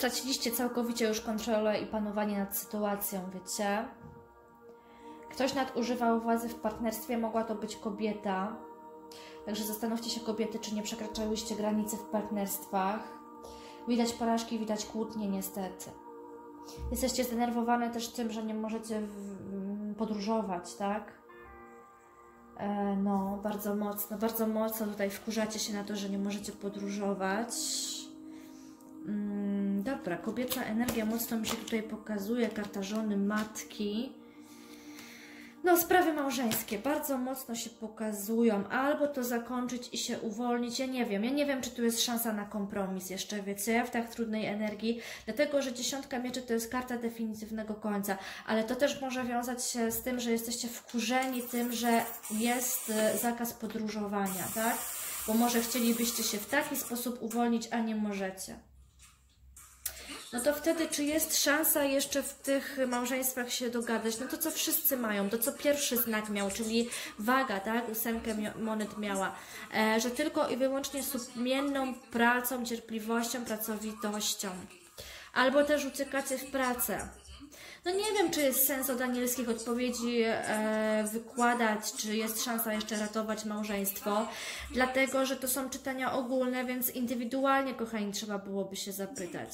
Straciliście całkowicie już kontrolę i panowanie nad sytuacją, wiecie? Ktoś nadużywał władzy w partnerstwie, mogła to być kobieta. Także zastanówcie się kobiety, czy nie przekraczałyście granicy w partnerstwach. Widać porażki, widać kłótnie niestety. Jesteście zdenerwowane też tym, że nie możecie podróżować, tak? E, no, bardzo mocno, bardzo mocno tutaj wkurzacie się na to, że nie możecie podróżować. Dobra, kobieca energia mocno mi się tutaj pokazuje, karta żony, matki. No, sprawy małżeńskie bardzo mocno się pokazują. Albo to zakończyć i się uwolnić. Ja nie wiem. Ja nie wiem, czy tu jest szansa na kompromis jeszcze, wiecie, w tak trudnej energii. Dlatego, że dziesiątka mieczy to jest karta definitywnego końca. Ale to też może wiązać się z tym, że jesteście wkurzeni tym, że jest y, zakaz podróżowania, tak? Bo może chcielibyście się w taki sposób uwolnić, a nie możecie no to wtedy czy jest szansa jeszcze w tych małżeństwach się dogadać? No to co wszyscy mają, to co pierwszy znak miał, czyli waga, tak? Ósemkę monet miała, e, że tylko i wyłącznie sumienną pracą, cierpliwością, pracowitością. Albo też uciekacie w pracę. No nie wiem, czy jest sens od anielskich odpowiedzi e, wykładać, czy jest szansa jeszcze ratować małżeństwo, dlatego, że to są czytania ogólne, więc indywidualnie, kochani, trzeba byłoby się zapytać.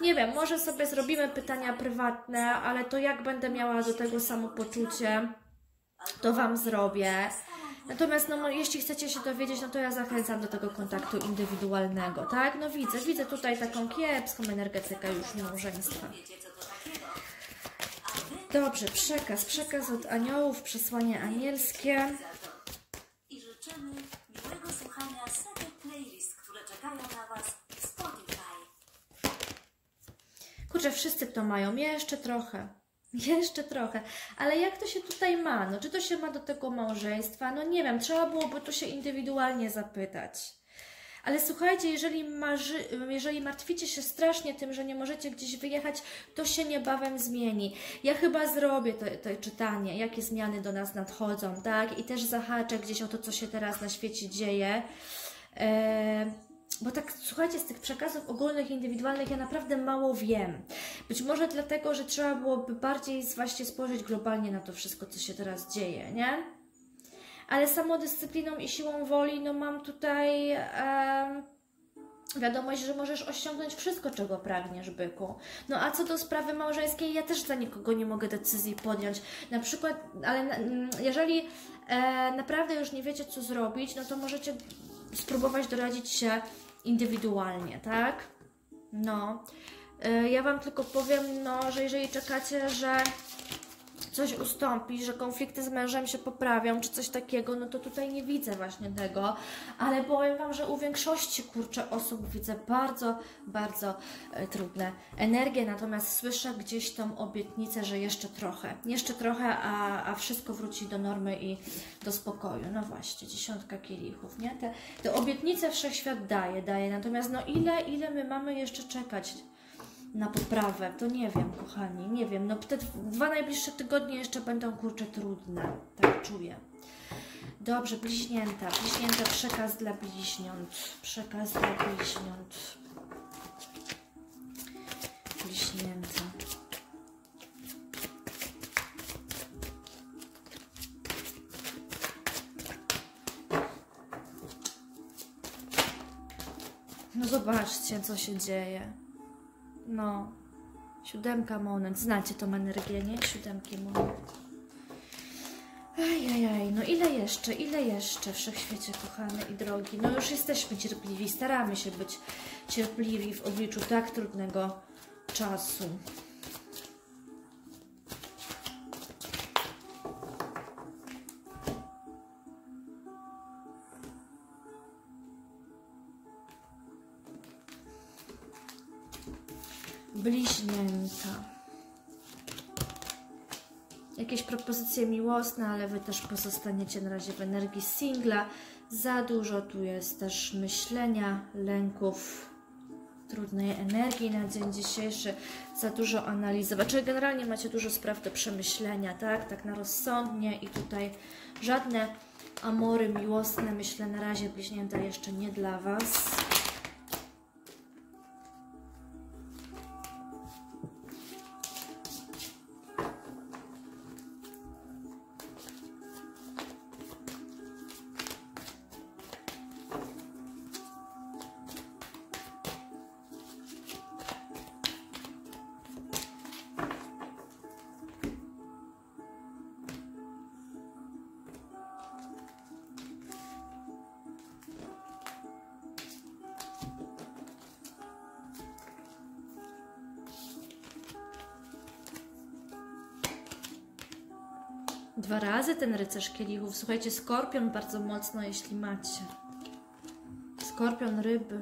Nie wiem, może sobie zrobimy pytania prywatne, ale to jak będę miała do tego samopoczucie, to Wam zrobię. Natomiast no, jeśli chcecie się dowiedzieć, no to ja zachęcam do tego kontaktu indywidualnego, tak? No widzę, widzę tutaj taką kiepską energetykę już małżeństwa. Dobrze, przekaz, przekaz od aniołów, przesłanie anielskie. I życzymy miłego słuchania setek playlist, które czekają na Was w Spotify. Kurczę, wszyscy to mają, jeszcze trochę. Jeszcze trochę. Ale jak to się tutaj ma? No, czy to się ma do tego małżeństwa? No nie wiem, trzeba byłoby tu się indywidualnie zapytać. Ale słuchajcie, jeżeli, marzy, jeżeli martwicie się strasznie tym, że nie możecie gdzieś wyjechać, to się niebawem zmieni. Ja chyba zrobię to, to czytanie, jakie zmiany do nas nadchodzą, tak? I też zahaczę gdzieś o to, co się teraz na świecie dzieje. Eee, bo tak, słuchajcie, z tych przekazów ogólnych, indywidualnych ja naprawdę mało wiem. Być może dlatego, że trzeba byłoby bardziej właśnie spojrzeć globalnie na to wszystko, co się teraz dzieje, nie? Ale samodyscypliną i siłą woli, no mam tutaj e, wiadomość, że możesz osiągnąć wszystko, czego pragniesz, byku. No a co do sprawy małżeńskiej, ja też za nikogo nie mogę decyzji podjąć. Na przykład, ale mm, jeżeli e, naprawdę już nie wiecie, co zrobić, no to możecie spróbować doradzić się indywidualnie, tak? No. E, ja Wam tylko powiem, no, że jeżeli czekacie, że coś ustąpi, że konflikty z mężem się poprawią, czy coś takiego, no to tutaj nie widzę właśnie tego, ale powiem Wam, że u większości, kurczę, osób widzę bardzo, bardzo e, trudne energie, natomiast słyszę gdzieś tą obietnicę, że jeszcze trochę, jeszcze trochę, a, a wszystko wróci do normy i do spokoju. No właśnie, dziesiątka kielichów, nie? Te, te obietnice wszechświat daje, daje, natomiast no ile, ile my mamy jeszcze czekać? Na poprawę, to nie wiem, kochani, nie wiem. No te dwa najbliższe tygodnie jeszcze będą kurcze trudne, tak czuję. Dobrze, bliźnięta. Bliźnięta, przekaz dla bliźniąt. Przekaz dla bliźniąt. Bliźnięta. No zobaczcie, co się dzieje. No, siódemka monet. Znacie tą energię, nie? Siódemki monet. Ajajaj, no ile jeszcze, ile jeszcze wszechświecie, kochane i drogi? No już jesteśmy cierpliwi, staramy się być cierpliwi w obliczu tak trudnego czasu. Bliźnięta. Jakieś propozycje miłosne, ale Wy też pozostaniecie na razie w energii singla. Za dużo tu jest też myślenia, lęków, trudnej energii na dzień dzisiejszy, za dużo analizować. Czyli generalnie macie dużo spraw do przemyślenia, tak? Tak na rozsądnie i tutaj żadne amory miłosne, myślę na razie bliźnięta jeszcze nie dla Was. Dwa razy ten rycerz kielichów. Słuchajcie, skorpion bardzo mocno, jeśli macie. Skorpion, ryby.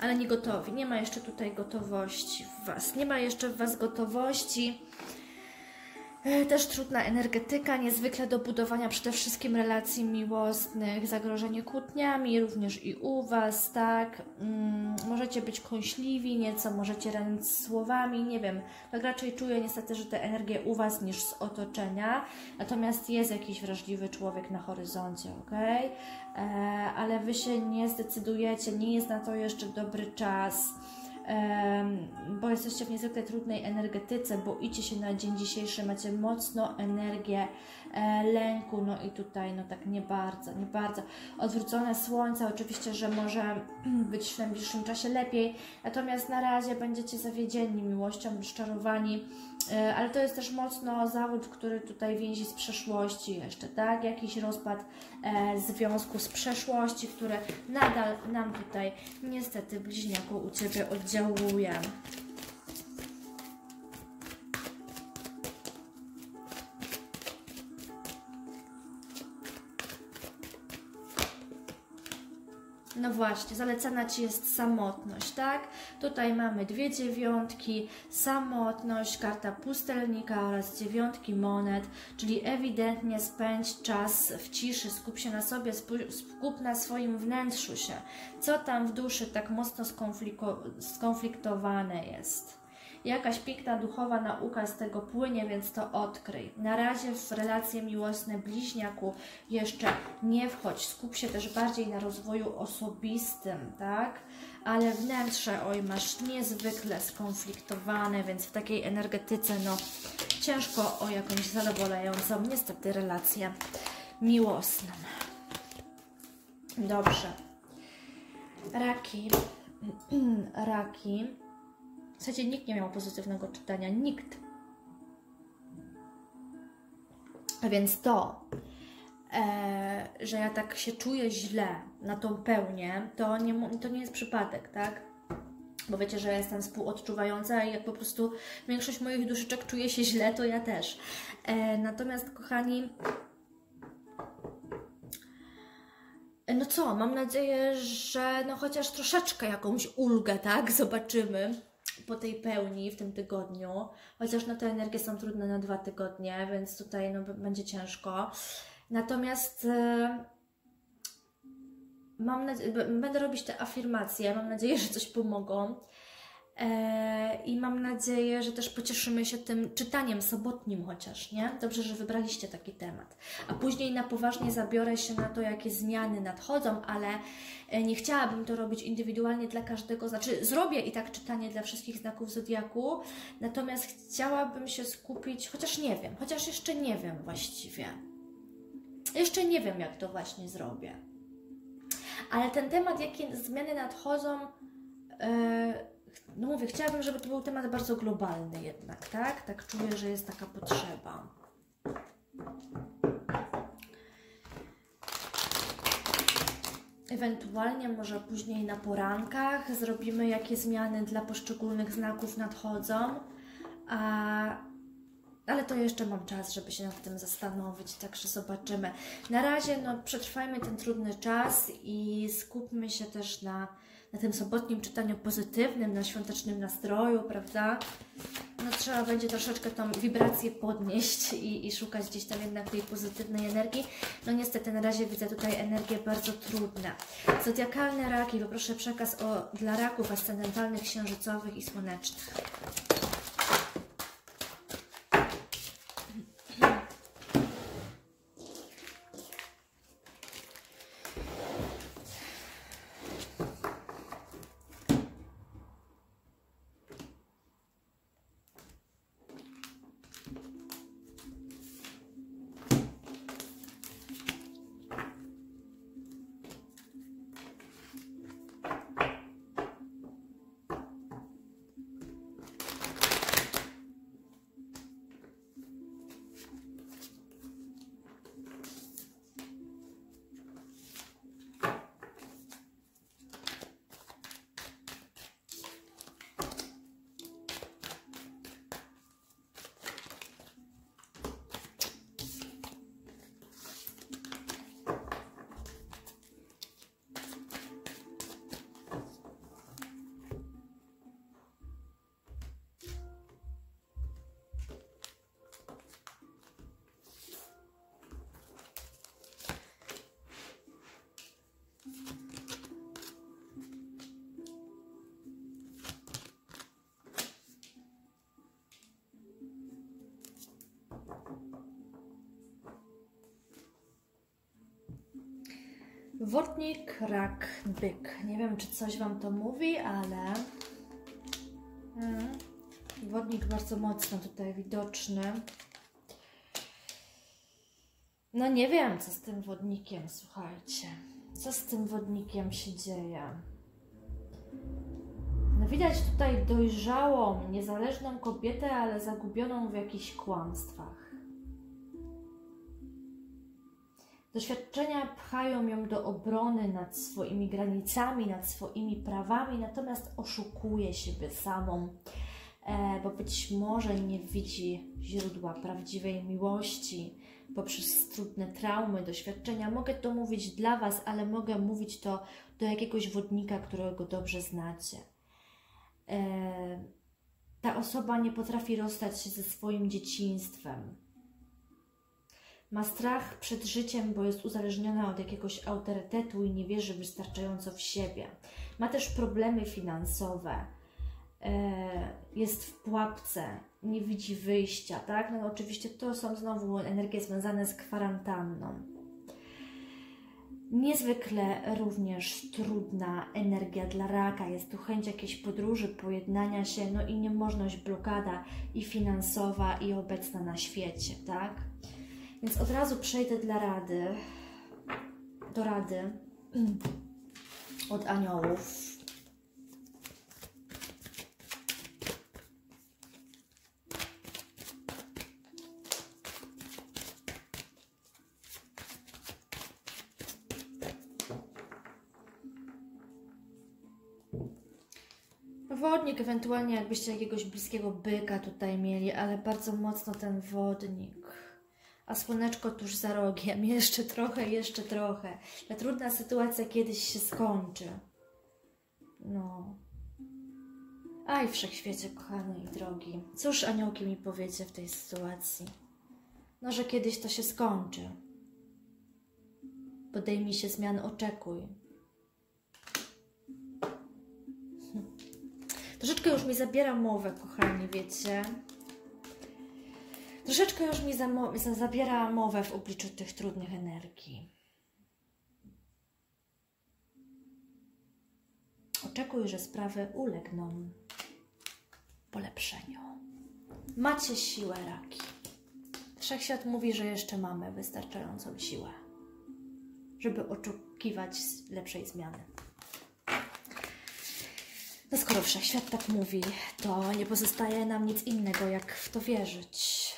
Ale nie gotowi. Nie ma jeszcze tutaj gotowości w Was. Nie ma jeszcze w Was gotowości też trudna energetyka, niezwykle do budowania przede wszystkim relacji miłosnych, zagrożenie kłótniami, również i u Was, tak. Mm, możecie być kąśliwi nieco, możecie ranić słowami, nie wiem. Tak raczej czuję niestety, że te energie u Was niż z otoczenia. Natomiast jest jakiś wrażliwy człowiek na horyzoncie, ok? E, ale Wy się nie zdecydujecie, nie jest na to jeszcze dobry czas bo jesteście w niezwykle trudnej energetyce, boicie się na dzień dzisiejszy, macie mocno energię e, lęku, no i tutaj no tak nie bardzo, nie bardzo. Odwrócone słońce, oczywiście, że może być w najbliższym czasie lepiej, natomiast na razie będziecie zawiedzieni miłością, rozczarowani, ale to jest też mocno zawód, który tutaj więzi z przeszłości jeszcze, tak? Jakiś rozpad e, związku z przeszłości, który nadal nam tutaj niestety bliźniaku u Ciebie oddziałuje. No właśnie, zalecana Ci jest samotność, tak? Tutaj mamy dwie dziewiątki, samotność, karta pustelnika oraz dziewiątki monet, czyli ewidentnie spędź czas w ciszy, skup się na sobie, skup na swoim wnętrzu się. Co tam w duszy tak mocno skonfliktowane jest? Jakaś piękna duchowa nauka z tego płynie, więc to odkryj. Na razie w relacje miłosne bliźniaku jeszcze nie wchodź. Skup się też bardziej na rozwoju osobistym, tak? Ale wnętrze, oj, masz niezwykle skonfliktowane, więc w takiej energetyce, no, ciężko o jakąś zadowalającą, niestety, relację miłosną. Dobrze. Raki. Raki. W zasadzie nikt nie miał pozytywnego czytania, nikt. A więc to, e, że ja tak się czuję źle na tą pełnię, to nie, to nie jest przypadek, tak? Bo wiecie, że ja jestem współodczuwająca i jak po prostu większość moich duszyczek czuje się źle, to ja też. E, natomiast, kochani, no co, mam nadzieję, że no chociaż troszeczkę jakąś ulgę, tak, zobaczymy po tej pełni w tym tygodniu, chociaż no te energie są trudne na dwa tygodnie, więc tutaj no, będzie ciężko. Natomiast e, mam nadzieję, będę robić te afirmacje, mam nadzieję, że coś pomogą. E, I mam nadzieję, że też pocieszymy się tym czytaniem sobotnim chociaż, nie? Dobrze, że wybraliście taki temat. A później na poważnie zabiorę się na to, jakie zmiany nadchodzą, ale e, nie chciałabym to robić indywidualnie dla każdego, znaczy zrobię i tak czytanie dla wszystkich znaków Zodiaku, natomiast chciałabym się skupić, chociaż nie wiem, chociaż jeszcze nie wiem właściwie. Jeszcze nie wiem, jak to właśnie zrobię. Ale ten temat, jakie zmiany nadchodzą, yy, no mówię, chciałabym, żeby to był temat bardzo globalny jednak, tak? Tak czuję, że jest taka potrzeba. Ewentualnie może później na porankach zrobimy, jakie zmiany dla poszczególnych znaków nadchodzą. A, ale to jeszcze mam czas, żeby się nad tym zastanowić, także zobaczymy. Na razie no, przetrwajmy ten trudny czas i skupmy się też na na tym sobotnim czytaniu pozytywnym, na świątecznym nastroju, prawda? No trzeba będzie troszeczkę tą wibrację podnieść i, i szukać gdzieś tam jednak tej pozytywnej energii. No niestety na razie widzę tutaj energię bardzo trudne. Zodiakalne raki, poproszę przekaz o, dla raków ascendentalnych, księżycowych i słonecznych. Wodnik, rak, byk. Nie wiem, czy coś Wam to mówi, ale... Mm. Wodnik bardzo mocno tutaj widoczny. No nie wiem, co z tym wodnikiem, słuchajcie. Co z tym wodnikiem się dzieje? No widać tutaj dojrzałą, niezależną kobietę, ale zagubioną w jakichś kłamstwach. Doświadczenia pchają ją do obrony nad swoimi granicami, nad swoimi prawami, natomiast oszukuje siebie samą, e, bo być może nie widzi źródła prawdziwej miłości poprzez trudne traumy, doświadczenia. Mogę to mówić dla Was, ale mogę mówić to do jakiegoś wodnika, którego dobrze znacie. E, ta osoba nie potrafi rozstać się ze swoim dzieciństwem ma strach przed życiem, bo jest uzależniona od jakiegoś autorytetu i nie wierzy wystarczająco w siebie. Ma też problemy finansowe, e, jest w pułapce, nie widzi wyjścia, tak? No oczywiście to są znowu energie związane z kwarantanną. Niezwykle również trudna energia dla raka. Jest tu chęć jakiejś podróży, pojednania się, no i niemożność, blokada i finansowa, i obecna na świecie, tak? Więc od razu przejdę dla rady, do rady od aniołów. Wodnik, ewentualnie jakbyście jakiegoś bliskiego byka tutaj mieli, ale bardzo mocno ten wodnik a słoneczko tuż za rogiem. Jeszcze trochę, jeszcze trochę. Ta trudna sytuacja kiedyś się skończy. No. Aj, wszechświecie, kochany i drogi. Cóż aniołki mi powiecie w tej sytuacji? No, że kiedyś to się skończy. Podejmij się zmian, oczekuj. Hm. Troszeczkę już mi zabiera mowę, kochani, wiecie? Troszeczkę już mi za, za, zabiera mowę w obliczu tych trudnych energii. Oczekuj, że sprawy ulegną polepszeniu. Macie siłę raki. Wszechświat mówi, że jeszcze mamy wystarczającą siłę, żeby oczekiwać lepszej zmiany. No skoro wszechświat tak mówi, to nie pozostaje nam nic innego, jak w to wierzyć.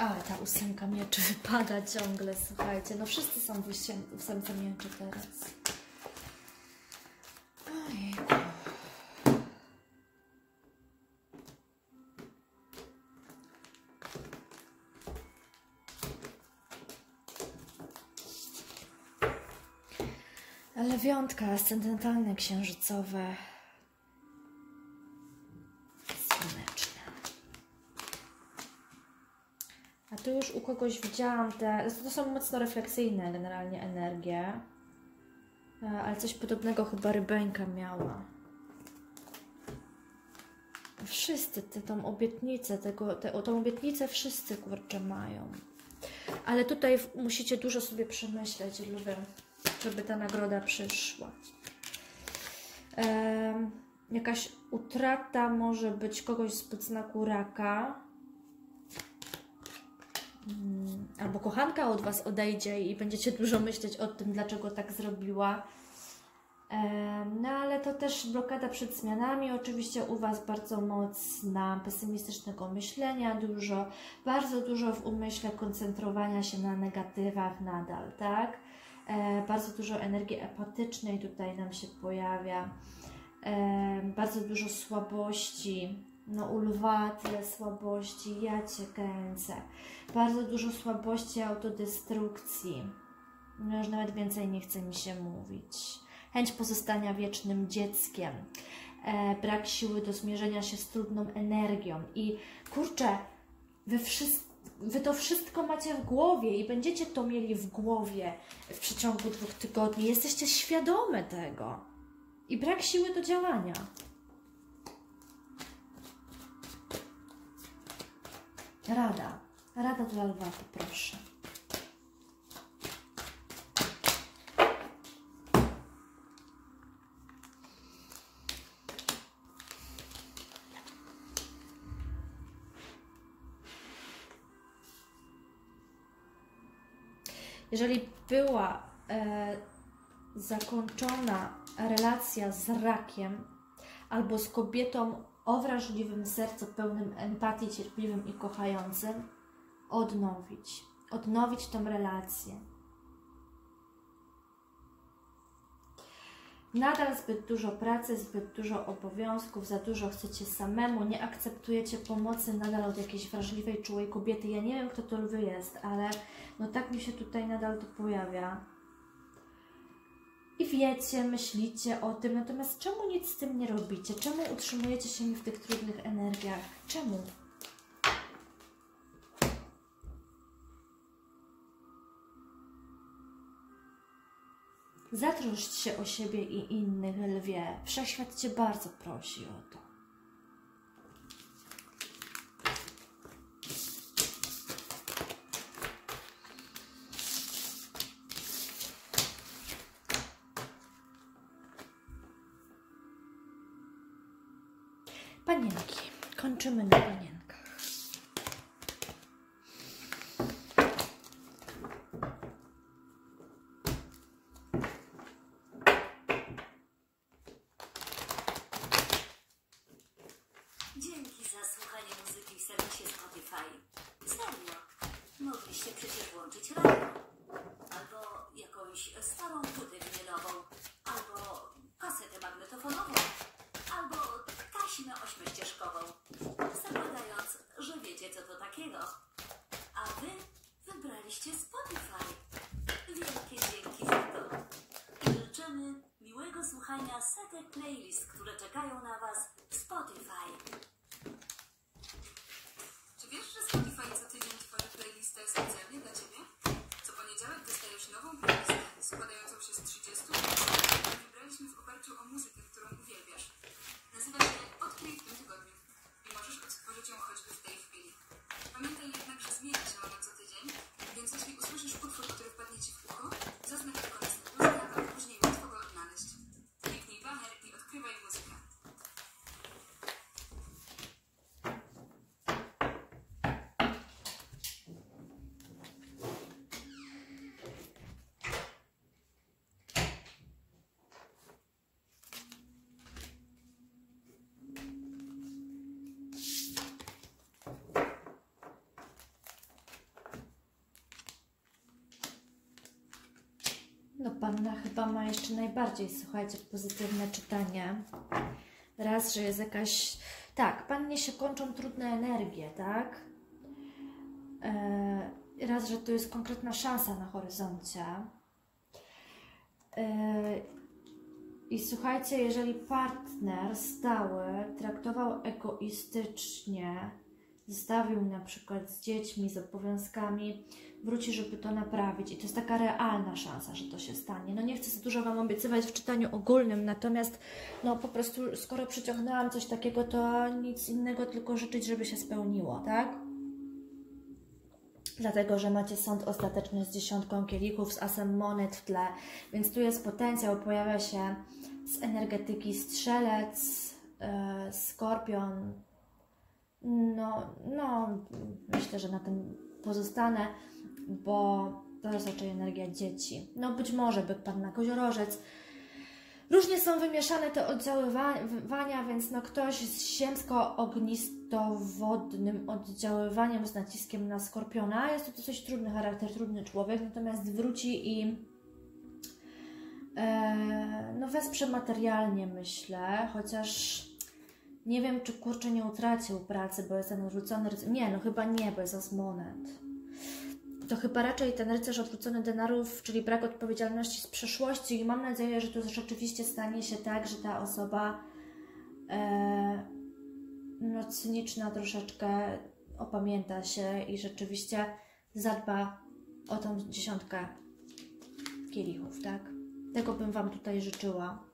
Ale ta ósemka mieczy wypada ciągle, słuchajcie. No wszyscy są w ósemce mieczy teraz. Ojejku. Lewiątka, ascendentalne, księżycowe. Już u kogoś widziałam te, to są mocno refleksyjne generalnie energie, e, ale coś podobnego chyba rybeńka miała. Wszyscy te, tą obietnicę, tego, te, tą obietnicę wszyscy kurczę mają. Ale tutaj musicie dużo sobie przemyśleć, lubię. żeby ta nagroda przyszła. Jakaś utrata może być kogoś z podznaku raka. Mm, Albo kochanka od Was odejdzie i będziecie dużo myśleć o tym, dlaczego tak zrobiła. No ale to też blokada przed zmianami, oczywiście u Was bardzo mocna, pesymistycznego myślenia dużo, bardzo dużo w umyśle koncentrowania się na negatywach nadal, tak? E, bardzo dużo energii empatycznej tutaj nam się pojawia, e, bardzo dużo słabości, no u lwa tyle słabości, ja Cię kręcę, bardzo dużo słabości autodestrukcji, no już nawet więcej nie chce mi się mówić chęć pozostania wiecznym dzieckiem, e, brak siły do zmierzenia się z trudną energią. I kurczę, wy, wy to wszystko macie w głowie i będziecie to mieli w głowie w przeciągu dwóch tygodni. Jesteście świadome tego. I brak siły do działania. Rada. Rada dla lwa, poproszę. Jeżeli była e, zakończona relacja z rakiem albo z kobietą o wrażliwym sercu, pełnym empatii, cierpliwym i kochającym, odnowić. Odnowić tą relację. Nadal zbyt dużo pracy, zbyt dużo obowiązków, za dużo chcecie samemu, nie akceptujecie pomocy nadal od jakiejś wrażliwej, czułej kobiety. Ja nie wiem, kto to lwy jest, ale no tak mi się tutaj nadal to pojawia. I wiecie, myślicie o tym, natomiast czemu nic z tym nie robicie? Czemu utrzymujecie się w tych trudnych energiach? Czemu? Zatroszcz się o siebie i innych, lwie. Wszechświat Cię bardzo prosi o to. Panna chyba ma jeszcze najbardziej, słuchajcie, pozytywne czytanie. Raz, że jest jakaś... Tak, pannie się kończą trudne energie, tak? E, raz, że to jest konkretna szansa na horyzoncie. E, I słuchajcie, jeżeli partner stały traktował egoistycznie, zostawił na przykład z dziećmi, z obowiązkami, wróci, żeby to naprawić. I to jest taka realna szansa, że to się stanie. No nie chcę za dużo Wam obiecywać w czytaniu ogólnym, natomiast no po prostu skoro przyciągnęłam coś takiego, to nic innego, tylko życzyć, żeby się spełniło, tak? dlatego że macie sąd ostateczny z dziesiątką kielichów, z asem monet w tle, więc tu jest potencjał, pojawia się z energetyki strzelec, yy, skorpion. No, no, myślę, że na tym pozostanę, bo to jest raczej energia dzieci. No być może byk pan na koziorożec. Różnie są wymieszane te oddziaływania, więc no ktoś z ziemsko-ognisto-wodnym oddziaływaniem z naciskiem na skorpiona. Jest to dosyć trudny charakter, trudny człowiek, natomiast wróci i e, no wesprze materialnie myślę, chociaż nie wiem, czy kurczę nie utracił pracy, bo jest ten odwrócony. Nie, no chyba nie, bo jest as monet to chyba raczej ten rycerz odwrócony denarów, czyli brak odpowiedzialności z przeszłości i mam nadzieję, że to rzeczywiście stanie się tak, że ta osoba e, no cyniczna troszeczkę opamięta się i rzeczywiście zadba o tą dziesiątkę kielichów, tak? Tego bym Wam tutaj życzyła.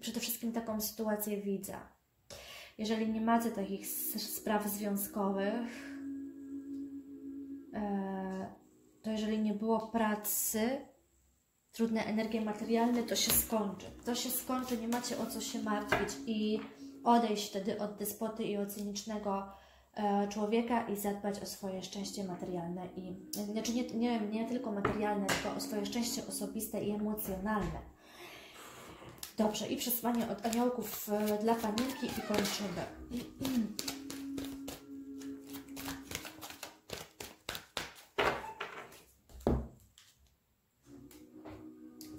Przede wszystkim taką sytuację widzę. Jeżeli nie macie takich spraw związkowych, E, to jeżeli nie było pracy, trudne energie materialne, to się skończy. To się skończy, nie macie o co się martwić i odejść wtedy od despoty i od cynicznego e, człowieka i zadbać o swoje szczęście materialne i znaczy nie, nie, nie tylko materialne, tylko o swoje szczęście osobiste i emocjonalne. Dobrze, i przesłanie od aniołków e, dla panienki i kończymy.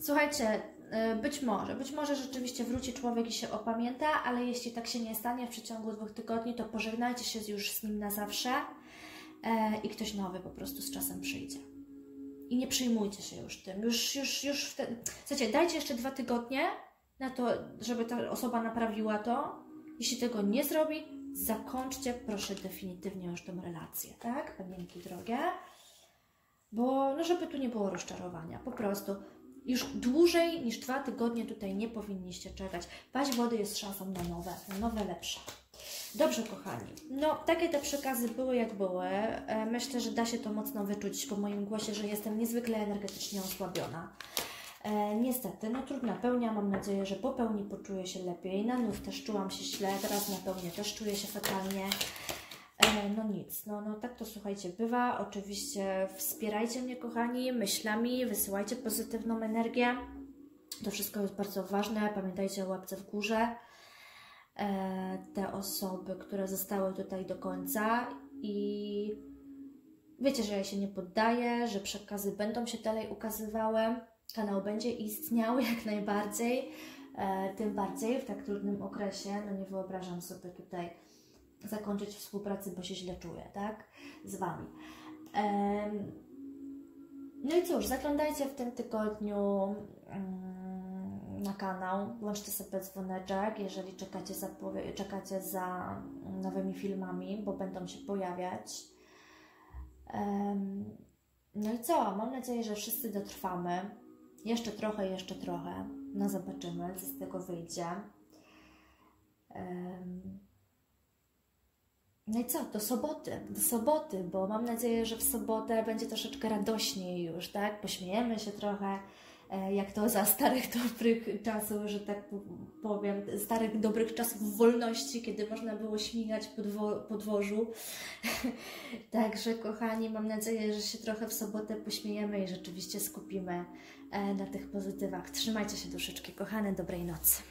Słuchajcie, e, być może, być może rzeczywiście wróci człowiek i się opamięta, ale jeśli tak się nie stanie w przeciągu dwóch tygodni, to pożegnajcie się już z nim na zawsze e, i ktoś nowy po prostu z czasem przyjdzie. I nie przejmujcie się już tym. Już, już, już wtedy. Słuchajcie, dajcie jeszcze dwa tygodnie na to, żeby ta osoba naprawiła to. Jeśli tego nie zrobi, zakończcie proszę definitywnie już tą relację, tak? Panienki drogie. Bo, no żeby tu nie było rozczarowania, po prostu już dłużej niż dwa tygodnie tutaj nie powinniście czekać. Paść wody jest szansą na nowe, na nowe lepsze. Dobrze, kochani. No, takie te przekazy były jak były. E, myślę, że da się to mocno wyczuć po moim głosie, że jestem niezwykle energetycznie osłabiona. E, niestety, no trudna pełnia. Mam nadzieję, że po pełni poczuję się lepiej. Na nów też czułam się źle, teraz na pełnię też czuję się fatalnie. E, no nic, no, no tak to słuchajcie, bywa. Oczywiście wspierajcie mnie, kochani, myślami, wysyłajcie pozytywną energię. To wszystko jest bardzo ważne. Pamiętajcie o łapce w górze. E, te osoby, które zostały tutaj do końca i wiecie, że ja się nie poddaję, że przekazy będą się dalej ukazywały. Kanał będzie istniał jak najbardziej. E, tym bardziej w tak trudnym okresie. No nie wyobrażam sobie tutaj zakończyć współpracę, bo się źle czuję, tak? Z Wami. No i cóż, zaglądajcie w tym tygodniu mm, na kanał, włączcie sobie dzwoneczek, jeżeli czekacie za, czekacie za nowymi filmami, bo będą się pojawiać. No i co? Mam nadzieję, że wszyscy dotrwamy. Jeszcze trochę, jeszcze trochę. No zobaczymy, co z tego wyjdzie. No i co, do soboty, do soboty, bo mam nadzieję, że w sobotę będzie troszeczkę radośniej już, tak? Pośmiejemy się trochę, e, jak to za starych dobrych czasów, że tak powiem, starych dobrych czasów wolności, kiedy można było śmigać po, dwo po dworzu. Także kochani, mam nadzieję, że się trochę w sobotę pośmiejemy i rzeczywiście skupimy na tych pozytywach. Trzymajcie się duszyczki, kochane, dobrej nocy.